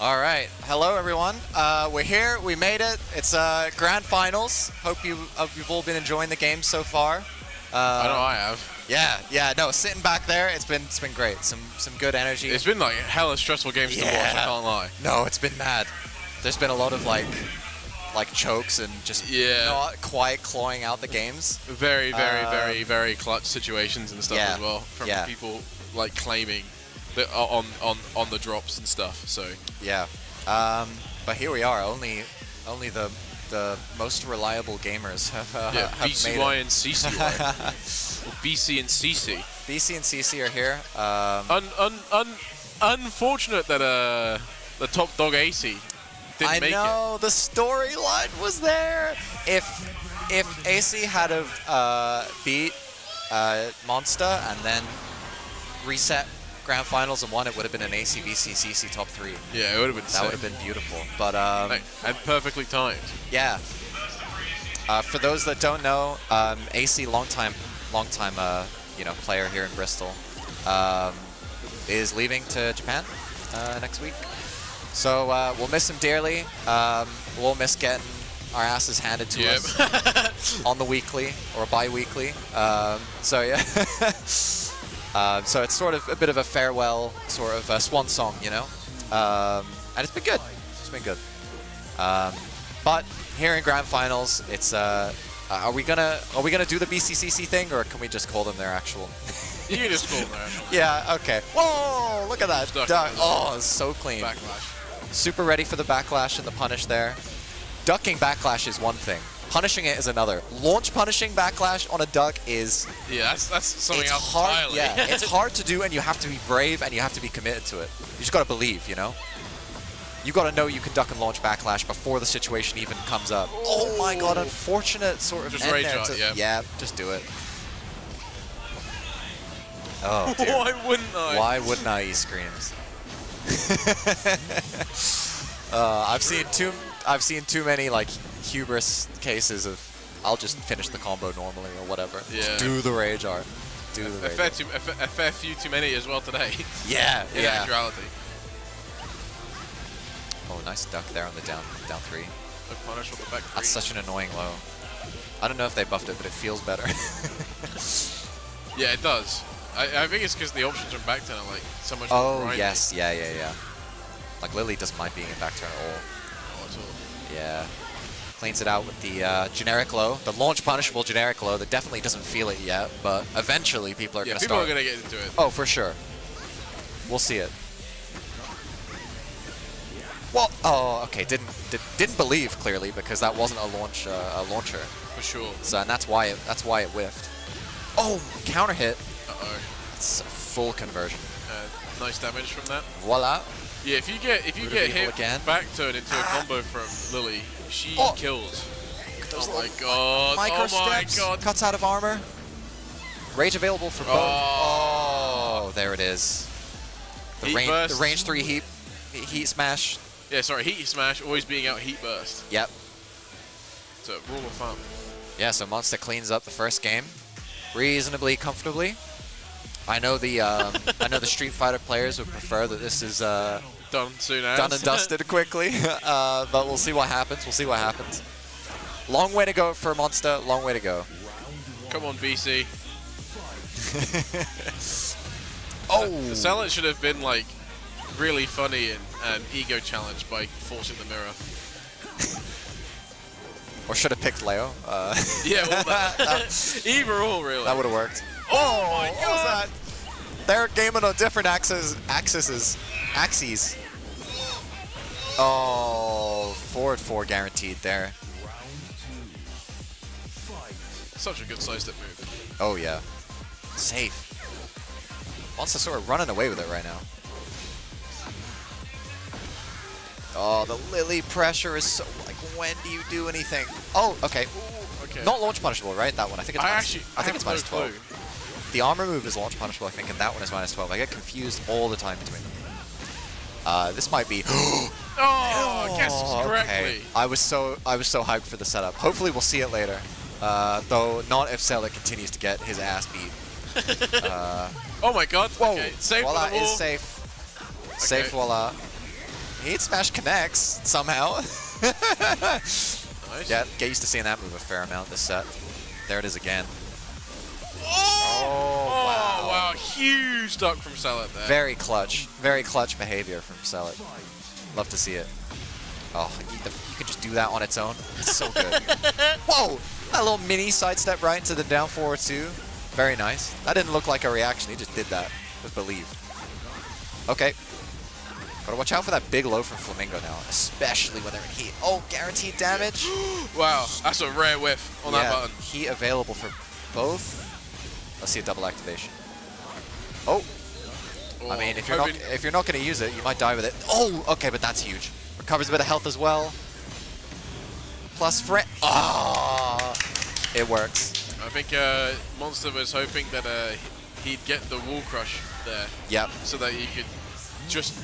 All right. Hello, everyone. Uh, we're here. We made it. It's uh, grand finals. Hope you hope you've all been enjoying the game so far.
I know
Uh,
I have.
yeah, yeah. No, sitting back there, it's been it's been great. Some some good energy.
It's been like hella stressful games to watch. I can't lie.
no, it's been mad. There's been a lot of like like chokes and just
Yeah.
not quite clawing out the games.
Very, very,
Uh,
very, very clutch situations and stuff
yeah,
as well from
yeah.
people like claiming that are on on on the drops and stuff. So
Yeah. Um, but here we are. Only only the the most reliable gamers have, uh,
yeah,
have
BCY and CCY, or BC and CC.
BC and CC are here. Um,
Un, un, un, unfortunate that uh the top dog AC didn't make it.
I know the storyline was there. If if AC had have uh, beat uh, Monster and then reset grand finals and won, it would have been an AC CC top three.
Yeah, it would have been
That
sick.
would have been beautiful. But um,
and perfectly timed.
yeah. Uh, for those that don't know, um, AC, long time, long time, uh, you know, player here in Bristol, um, is leaving to Japan uh, next week. So uh, we'll miss him dearly. Um, we'll miss getting our asses handed to
Yep.
us <laughs> on the weekly or bi-weekly. Um, so yeah. <laughs> um, so it's sort of a bit of a farewell, sort of a swan song, you know. Um, and it's been good. It's been good. Um, but here in grand finals, it's uh, uh, are we gonna are we gonna do the BCCC thing or can we just call them their actual?
You can just call them <laughs>
yeah. Okay. Whoa! Look at that.
Stuck
Duck. Oh, it's so clean.
Backlash.
Super ready for the backlash and the punish there. Ducking backlash is one thing. Punishing it is another. Launch punishing backlash on a duck is
Yeah, that's that's something
it's
else
hard.
entirely.
Yeah, <laughs> it's hard to do, and you have to be brave and you have to be committed to it. You just got to believe, you know. You got to know you can duck and launch backlash before the situation even comes up. Oh my god, unfortunate sort of
Just rage
there to-
yeah.
yeah, just do it. Oh <laughs> dear.
Why wouldn't I?
Why wouldn't I? He screams. <laughs> uh, I've seen too. I've seen too many like hubris cases of. I'll just finish the combo normally or whatever. Just
Yeah.
do the rage art. Do the
A
rage.
fair,
art.
too, a, fa- a fair few too many as well today. <laughs>
Yeah, <laughs>
in
yeah.
actuality.
Oh, nice duck there on the down down three.
The punish on the back three.
That's such an annoying low. I don't know if they buffed it, but it feels better. <laughs>
Yeah, it does. I, I think it's because the options from back turn are like so much
oh
more
yes, yeah, yeah, yeah. Like Lili doesn't mind being in back turn at all.
Oh, at all.
Yeah. Cleans it out with the uh, generic low, the launch punishable generic low that definitely doesn't feel it yet, but eventually people are
Yeah,
going to start.
Yeah, people are gonna get into it.
Oh, for sure. We'll see it. Well, oh, okay. Didn't did, didn't believe clearly because that wasn't a launch uh, a launcher.
For sure.
So and that's why it that's why it whiffed. Oh, counter hit.
Uh-oh.
It's a full conversion.
Uh, nice damage from that.
Voila.
Yeah, if you get if you get hit
again.
back turn into a combo from Lili, she
Oh.
kills.
Those
Oh my god!
Micro
oh my
steps.
god!
Cuts out of armor. Rage available for both.
Oh.
Oh, there it is. The
Heat
range,
burst.
the range three heat, heat smash.
Yeah, sorry, heat smash always being out heat burst.
Yep.
So rule of thumb.
Yeah, so Monster cleans up the first game reasonably comfortably. I know the um, <laughs> I know the Street Fighter players would prefer that this is uh,
Done soon as.
done and dusted quickly, <laughs> uh, but we'll see what happens. We'll see what happens. Long way to go for Monster. Long way to go.
Come on, BC. <laughs>
Oh,
The Salad should have been like really funny and, and ego challenged by forcing the mirror. <laughs>
or should have picked Leo. Uh,
Yeah, well, that, either or really.
that would have worked.
oh my
What was that? They're gaming on different axes, axes, axes. Oh, forward four guaranteed there.
Such a good step move.
Oh yeah, safe. Monster sort of running away with it right now. Oh, the Lili pressure is so like. When do you do anything? Oh, okay.
Okay.
Not launch punishable, right? That one. I think it's.
I
minus-
actually
I think it's minus
no
12.
clue.
The armor move is launch punishable, I think, and that one is minus 12. I get confused all the time between them. Uh, this might be.
Oh, <gasps> oh, guess
Oh,
correctly.
okay. I was so I was so hyped for the setup. Hopefully, we'll see it later. Uh, though not if Selic continues to get his ass beat. <laughs>
Oh my god.
Whoa!
Okay, safe
voila
on the wall.
is safe. Safe
Okay.
voila. Heat Smash connects somehow. <laughs>
Nice.
yeah, get used to seeing that move a fair amount this set. There it is again.
Oh, wow. Oh, wow, Huge duck from Salat there.
Very clutch. Very clutch behavior from Celit. Love to see it. Oh, you, the, you can just do that on its own. It's so good. <laughs> Whoa! That little mini sidestep right into the down forward oh two. Very nice. That didn't look like a reaction. He just did that with believe. Okay. Gotta watch out for that big low from Flamingo now, especially when they're in heat. Oh, guaranteed damage. <gasps>
Wow, that's a rare whiff on
yeah,
that button.
heat available for both. Let's see a double activation. Oh, I mean, if you're not if you're not going to use it, you might die with it. Oh, okay, but that's huge. Recovers a bit of health as well. Plus fret. Ah, it works.
I think uh, Monster was hoping that uh, he'd get the wall crush there,
Yep.
so that he could just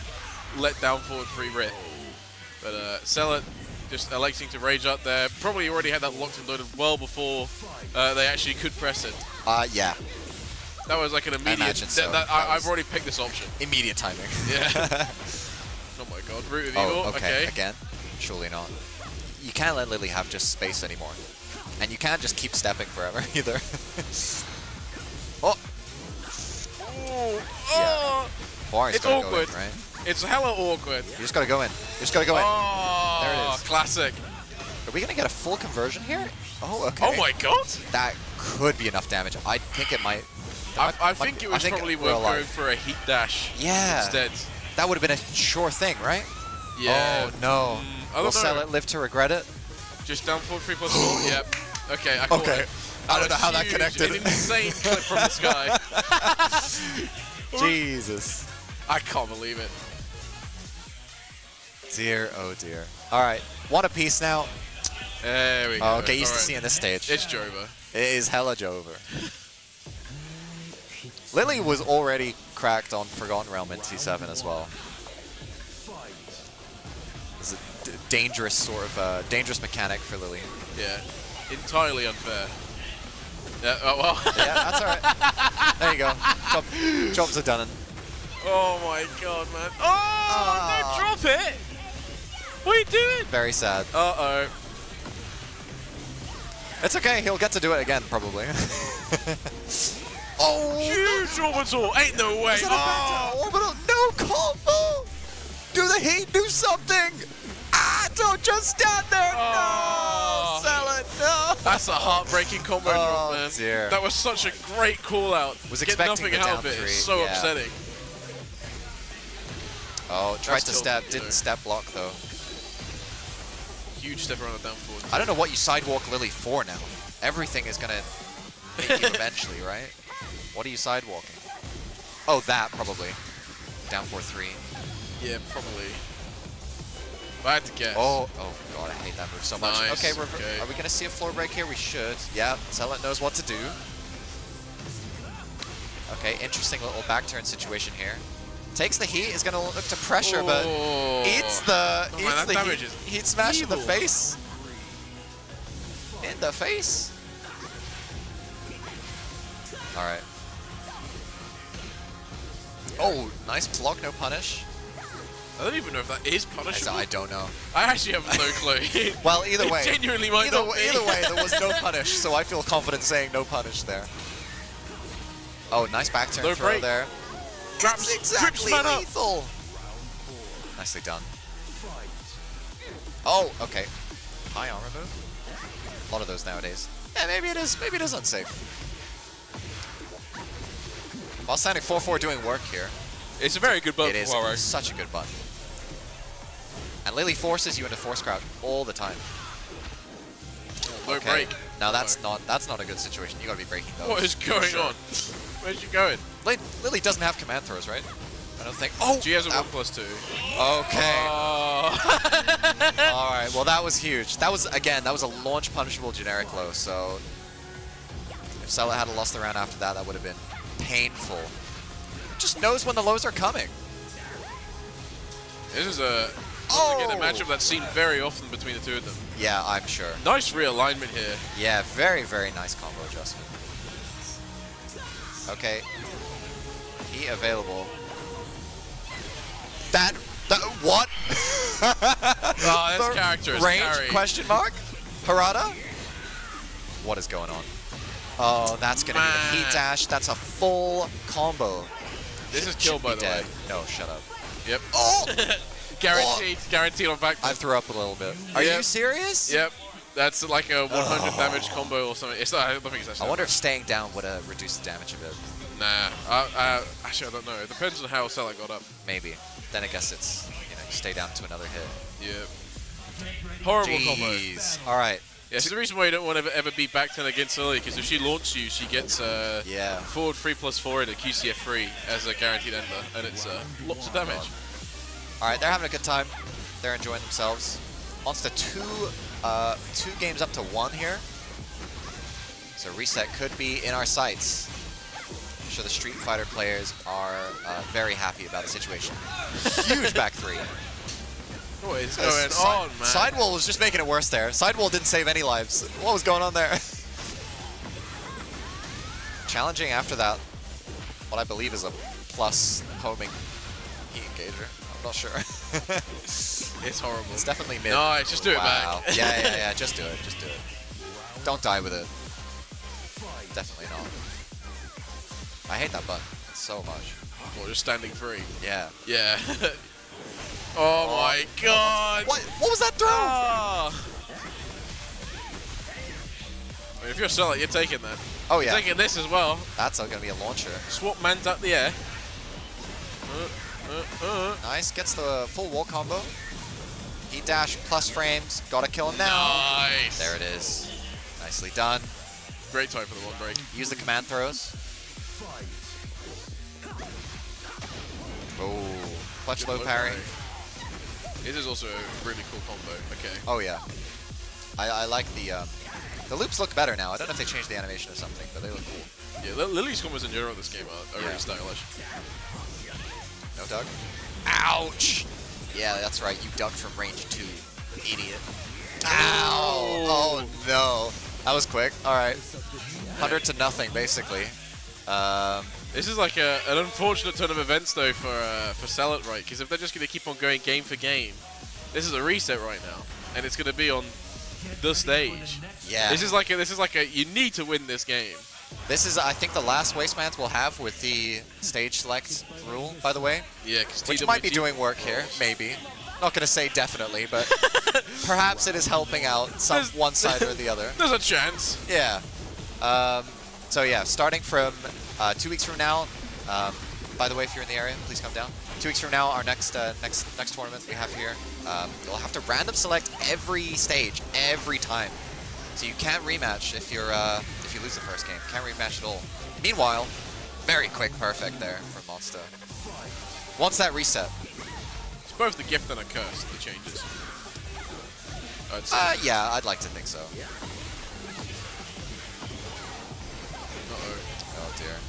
let down forward free Rit. But uh, Celit just electing to rage up there. Probably already had that locked and loaded well before uh, they actually could press it.
Uh, yeah.
That was like an immediate.
imagine so.
that- I, I've already picked this option.
Immediate timing. <laughs>
Yeah. <laughs> oh my god, Root of Evil.
oh, okay. Again, surely not. You can't let Lili have just space anymore, and you can't just keep stepping forever <laughs> either. oh,
Oh, oh,
Warren's
It's
go in,
awkward.
right?
it's hella awkward.
You just gotta go in. You just gotta go in.
Oh,
There it is.
Classic.
Are we gonna get a full conversion here? Oh, okay.
Oh my god.
That could be enough damage. I think it might.
I,
might-
I
might-
think it was
think
probably worth going for a heat dash
Yeah.
instead.
That would have been a sure thing, right?
Yeah.
Oh no.
Mm, I don't
Will
know.
sell it, live to regret it.
Just down forward three plus four. <gasps> yep. Okay. I
Okay.
it.
I don't know how that
huge,
connected.
An insane clip from the sky. <laughs>
Jesus.
I can't believe it.
Dear, oh dear. All right, one apiece now.
There we go.
Oh, get used to
Alright.
seeing this stage.
It's Jova.
It is hella Jover. Lili was already cracked on Forgotten Realm in T7 as well. It's a d- dangerous sort of uh, dangerous mechanic for Lili.
Yeah. Entirely unfair. Yeah. Oh well. <laughs>
Yeah, that's all right. There you go. Job, jobs are done.
oh my god, man. Oh!
Ah.
Don't drop it. What are you doing?
Very sad.
Uh oh.
It's okay. He'll get to do it again probably. <laughs> oh,
Huge orbital. Ain't no way.
is it a back
Oh.
orbital? No combo. Do the heat. Do something. Ah! Don't just stand there.
Oh.
No, sell it. No.
That's a heartbreaking combo drop,
Oh,
man.
dear.
That was such a great call out.
Was
Get
expecting
nothing out of it. It's so
yeah.
upsetting.
Oh, tried
That's
to step. Didn't step block though.
Huge step around the down forward.
I don't know what you sidewalk Lili for now. Everything is gonna hit you eventually, <laughs> right? What are you sidewalking? Oh, that probably. Down four three.
Yeah, probably. If I had to guess.
Oh, oh god, I hate that move so much.
Nice,
Okay, we're,
okay.
are we gonna see a floor break here? We should. Yeah, Celit knows what to do. Okay, interesting little back turn situation here. Takes the heat, is gonna look to pressure, but
Oh.
eats the
Oh,
eats
man,
the heat, heat smash in the face. In the face. All right. Oh, nice block, no punish.
I don't even know if that is punishable.
I don't know.
I actually have no clue. <laughs>
Well, either
It
way,
genuinely might
either,
not
way,
be.
either way, there was no <laughs> punish, so I feel confident saying no punish there. Oh, nice back turn
No
throw
break.
there.
Grabs,
It's exactly
grips man up.
lethal. Nicely done. Oh, okay. High armor move. A lot of those nowadays. Yeah, maybe it is. Maybe it is unsafe. While standing 4-4 doing work here,
It's a very good button
it is
for Poirot.
such a good button. And Lili forces you into force crouch all the time.
No
Okay.
break.
Now that's not that's not a good situation. You gotta be breaking those.
What is going
sure.
on? Where's you going?
Li- Lili doesn't have command throws, right? I don't think. Oh,
She has a
uh,
one plus two.
Okay.
Oh. <laughs>
All right. Well, that was huge. That was again. That was a launch punishable generic low. So if Sella had lost the round after that, that would have been painful. Just knows when the lows are coming.
this is a
Oh.
again a oh. matchup that's seen very often between the two of them.
Yeah, I'm sure.
Nice realignment here.
Yeah, very very nice combo adjustment. Okay. Available. That That, what? <laughs>
Oh,
The
character. It's
Range?
carry.
Question mark? Harada? What is going on? Oh, that's gonna be the heat dash. That's a full combo.
This is kill, by the way.
No, shut up.
Yep.
Oh! <laughs>
Guaranteed. Guaranteed on back.
I threw up a little bit. Are
Yep.
you serious?
Yep. That's like a 100 damage combo or something. It's not, I don't think it's actually.
I wonder if staying down would uh, reduce the damage a bit.
Nah. I, I, actually, I don't know. It depends on how Sella got up.
Maybe. Then I guess it's, you know, you stay down to another hit.
Yeah. Horrible combo.
All right.
Yeah, it's the reason why you don't want to ever, ever be back 10 against Lili, because if she launches you, she gets uh,
Yeah.
forward 3 plus 4 in a QCF 3 as a guaranteed ender, and it's uh, lots of damage.
All right, they're having a good time. They're enjoying themselves. Monster two, uh, two games up to one here. So reset could be in our sights. Sure the Street Fighter players are uh, very happy about the situation. <laughs> Huge back three.
What is
Uh,
going
Si-
on, man?
Sidewall was just making it worse there. Sidewall didn't save any lives. What was going on there? <laughs> Challenging after that, what I believe is a plus homing heat engager. I'm not sure. <laughs>
It's horrible.
It's definitely mid.
Nice, just do it back.
yeah, yeah, yeah. Just do it. Just do it. Don't die with it. Definitely not. I hate that button so much.
Or just standing free.
Yeah.
Yeah. <laughs> oh, my god.
What? What was that throw?
Ah. I mean, if you're Sella, you're taking that.
oh yeah.
You're taking this as well.
That's gonna be a launcher.
Swap man's up the air. Uh, uh, uh.
Nice. Gets the full wall combo. Heat dash plus frames. Gotta kill him now.
Nice.
There it is. Nicely done.
Great time for the one break.
Use the command throws. Oh, clutch low parry.
This is also a really cool combo. Okay.
Oh yeah. I, I like the um, the loops look better now. I don't know if they changed the animation or something, but they look cool.
Yeah, Lili's combos in general in this game are, are
Yeah.
really stylish.
No Doug? Ouch! Yeah, that's right. You ducked from range two, idiot. Ow! Oh no. That was quick. All right. 100 to nothing, basically. Um,
This is like a, an unfortunate turn of events though for uh, for Salat, right? Because if they're just going to keep on going game for game, this is a reset right now, and it's going to be on the stage.
yeah.
This is like a, this is like a you need to win this game.
This is, I think, the last Waistmans will have with the stage select rule, by the way.
Yeah, because
Which might be doing work here, maybe. Not going to say definitely, but <laughs> perhaps it is helping out some
There's-
one side or the <laughs> other.
There's a chance.
Yeah. Um, so yeah, starting from uh, two weeks from now. Um, by the way, if you're in the area, please come down. Two weeks from now, our next uh, next next tournament we have here, um, you'll have to random select every stage every time. So you can't rematch if you're uh, if you lose the first game. Can't rematch at all. Meanwhile, very quick perfect there from Monster. Once that reset,
It's both the gift and a curse. The changes. I'd
uh, yeah, I'd like to think so.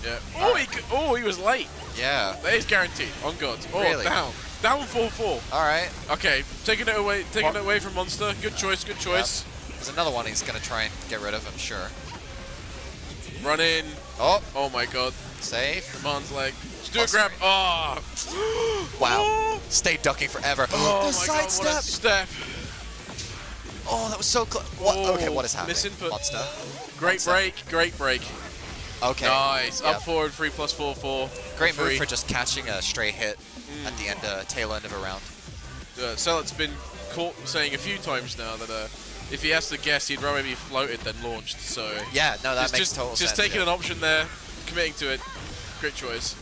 Yeah. Oh, he c- oh he was late.
Yeah.
That is guaranteed on God. Oh,
Really?
down, down four four.
All right.
Okay, taking it away, taking
What?
it away from Monster. Good choice, good choice.
There's another one he's gonna try and get rid of, I'm sure.
Run in.
Oh,
Oh my God.
safe.
Command's leg. Just do
Plus
a grab.
three. Ah! <gasps>
Oh.
Wow. Stay ducking forever.
Oh
the
my
side
God.
step.
What a step.
Oh, that was so close. What?
Oh,
okay, what is happening?
misinput.
Monster.
Great
Monster.
break. Great break.
Okay.
Nice.
Yep.
Up forward. Three plus four four.
Great move for just catching a stray hit at the end, uh, tail end of a round.
Uh, Selet's been caught saying a few times now that uh, if he has to guess, he'd rather be floated than launched. So
Yeah, no, that
just,
makes
just,
total
just
sense.
taking
yeah.
an option there, committing to it. Great choice.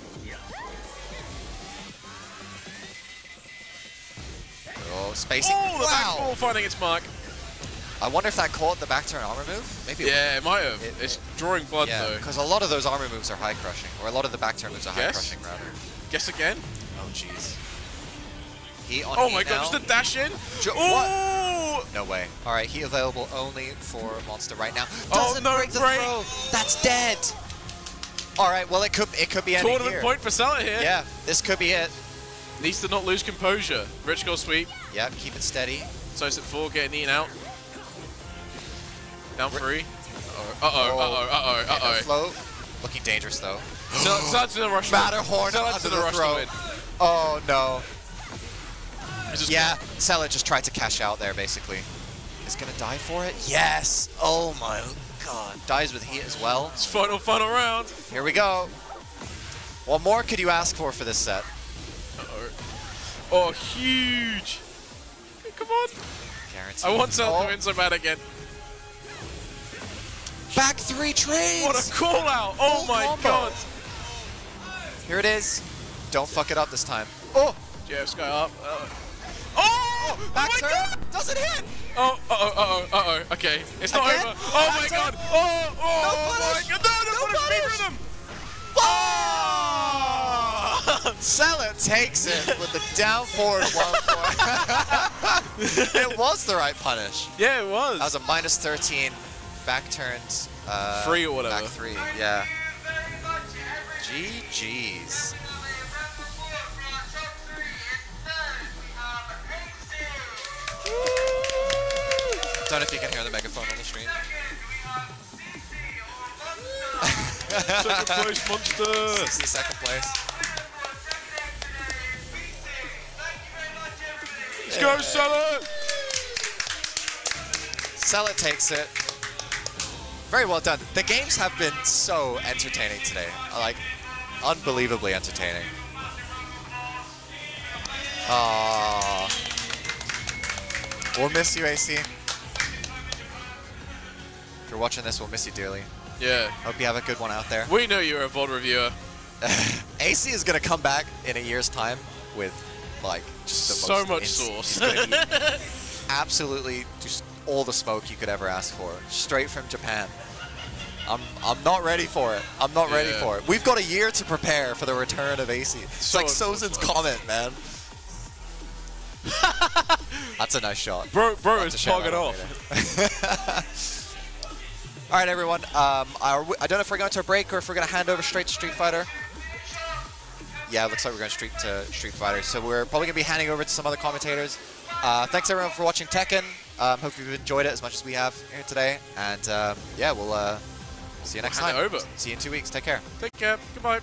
Oh, spacing.
Oh, the back
wow.
four finding its mark.
I wonder if that caught the back turn armor move. Maybe. it
Yeah, it might have.
It-
it's drawing blood
Yeah,
though.
because a lot of those armor moves are high crushing, or a lot of the back turn moves are high crushing rather.
Guess again.
Oh jeez. He on
Oh
E
my
now.
god, just a dash in.
Jo-
oh!
No way. All right, he available only for Monster right now.
Oh,
Doesn't
no
break the
break.
throw. That's dead. All right, well it could it could be ending
Tournament point for Salah here.
Yeah, this could be it.
Needs to not lose composure. Rich goal sweep.
Yeah, keep it steady.
Size at four, getting eaten out. Down three. Uh oh, uh oh, uh oh,
Okay, no
uh oh.
float. Looking dangerous though. <gasps>
So, Salah's in a rush. to.
Matterhorn
Salah's
under
in a
the
rush
throw. Oh no. Yeah, Sella just tried to cash out there, basically. Is gonna die for it? Yes! Oh my god. Dies with heat as well.
It's final, final round.
Here we go. What more could you ask for for this set?
Uh-oh. Oh, huge. Come on.
Guaranteed.
I want Cell
Oh,
to win so bad again.
Back three trades!
What a call out. Oh
Full
my
combo.
god.
Here it is. Don't fuck it up this time. Oh!
Jeff Sky up. Uh, oh! Oh
Back
my
turn!
god!
Doesn't hit!
Oh, uh-oh, uh-oh, uh-oh. Okay, it's not
Again?
over. Oh
Back
my
turn.
god. Oh, oh,
No
oh
punish.
my god. No, no,
No
punish. Beat
punish.
rhythm.
Oh! <laughs> Sella takes it with the down forward one four. <laughs> it was the right punish.
Yeah, it was.
That was a minus 13 back turns. Uh,
Three or whatever.
Back three, yeah. GG's. Don't know if you can hear the megaphone on the stream.
Second place monster.
62nd place.
Let's go, Salah.
Sell it takes it. Very well done. The games have been so entertaining today. Like, unbelievably entertaining. Aww. We'll miss you, AC. If you're watching this, we'll miss you dearly.
Yeah.
Hope you have a good one out there.
We know you're a VOD reviewer. <laughs>
AC is gonna come back in a year's time with like just the
So
most
much sauce.
he's gonna <laughs> eat absolutely just all the smoke you could ever ask for, straight from Japan. I'm I'm not ready for it. I'm not ready
Yeah.
for it. We've got a year to prepare for the return of AC. It's
So
like. Sozin's comet, man. <laughs> That's a nice shot.
Bro, bro is pogging off. <laughs>
All right, everyone. Um, we- I don't know if we're going to a break or if we're going to hand over straight to Street Fighter. Yeah, it looks like we're going straight to Street Fighter. So we're probably going to be handing over to some other commentators. Uh, thanks, everyone, for watching Tekken. Um, hope you've enjoyed it as much as we have here today. And um, yeah, we'll uh, see you next
hand
time.
over.
See you in two weeks. Take care.
Take care. Goodbye.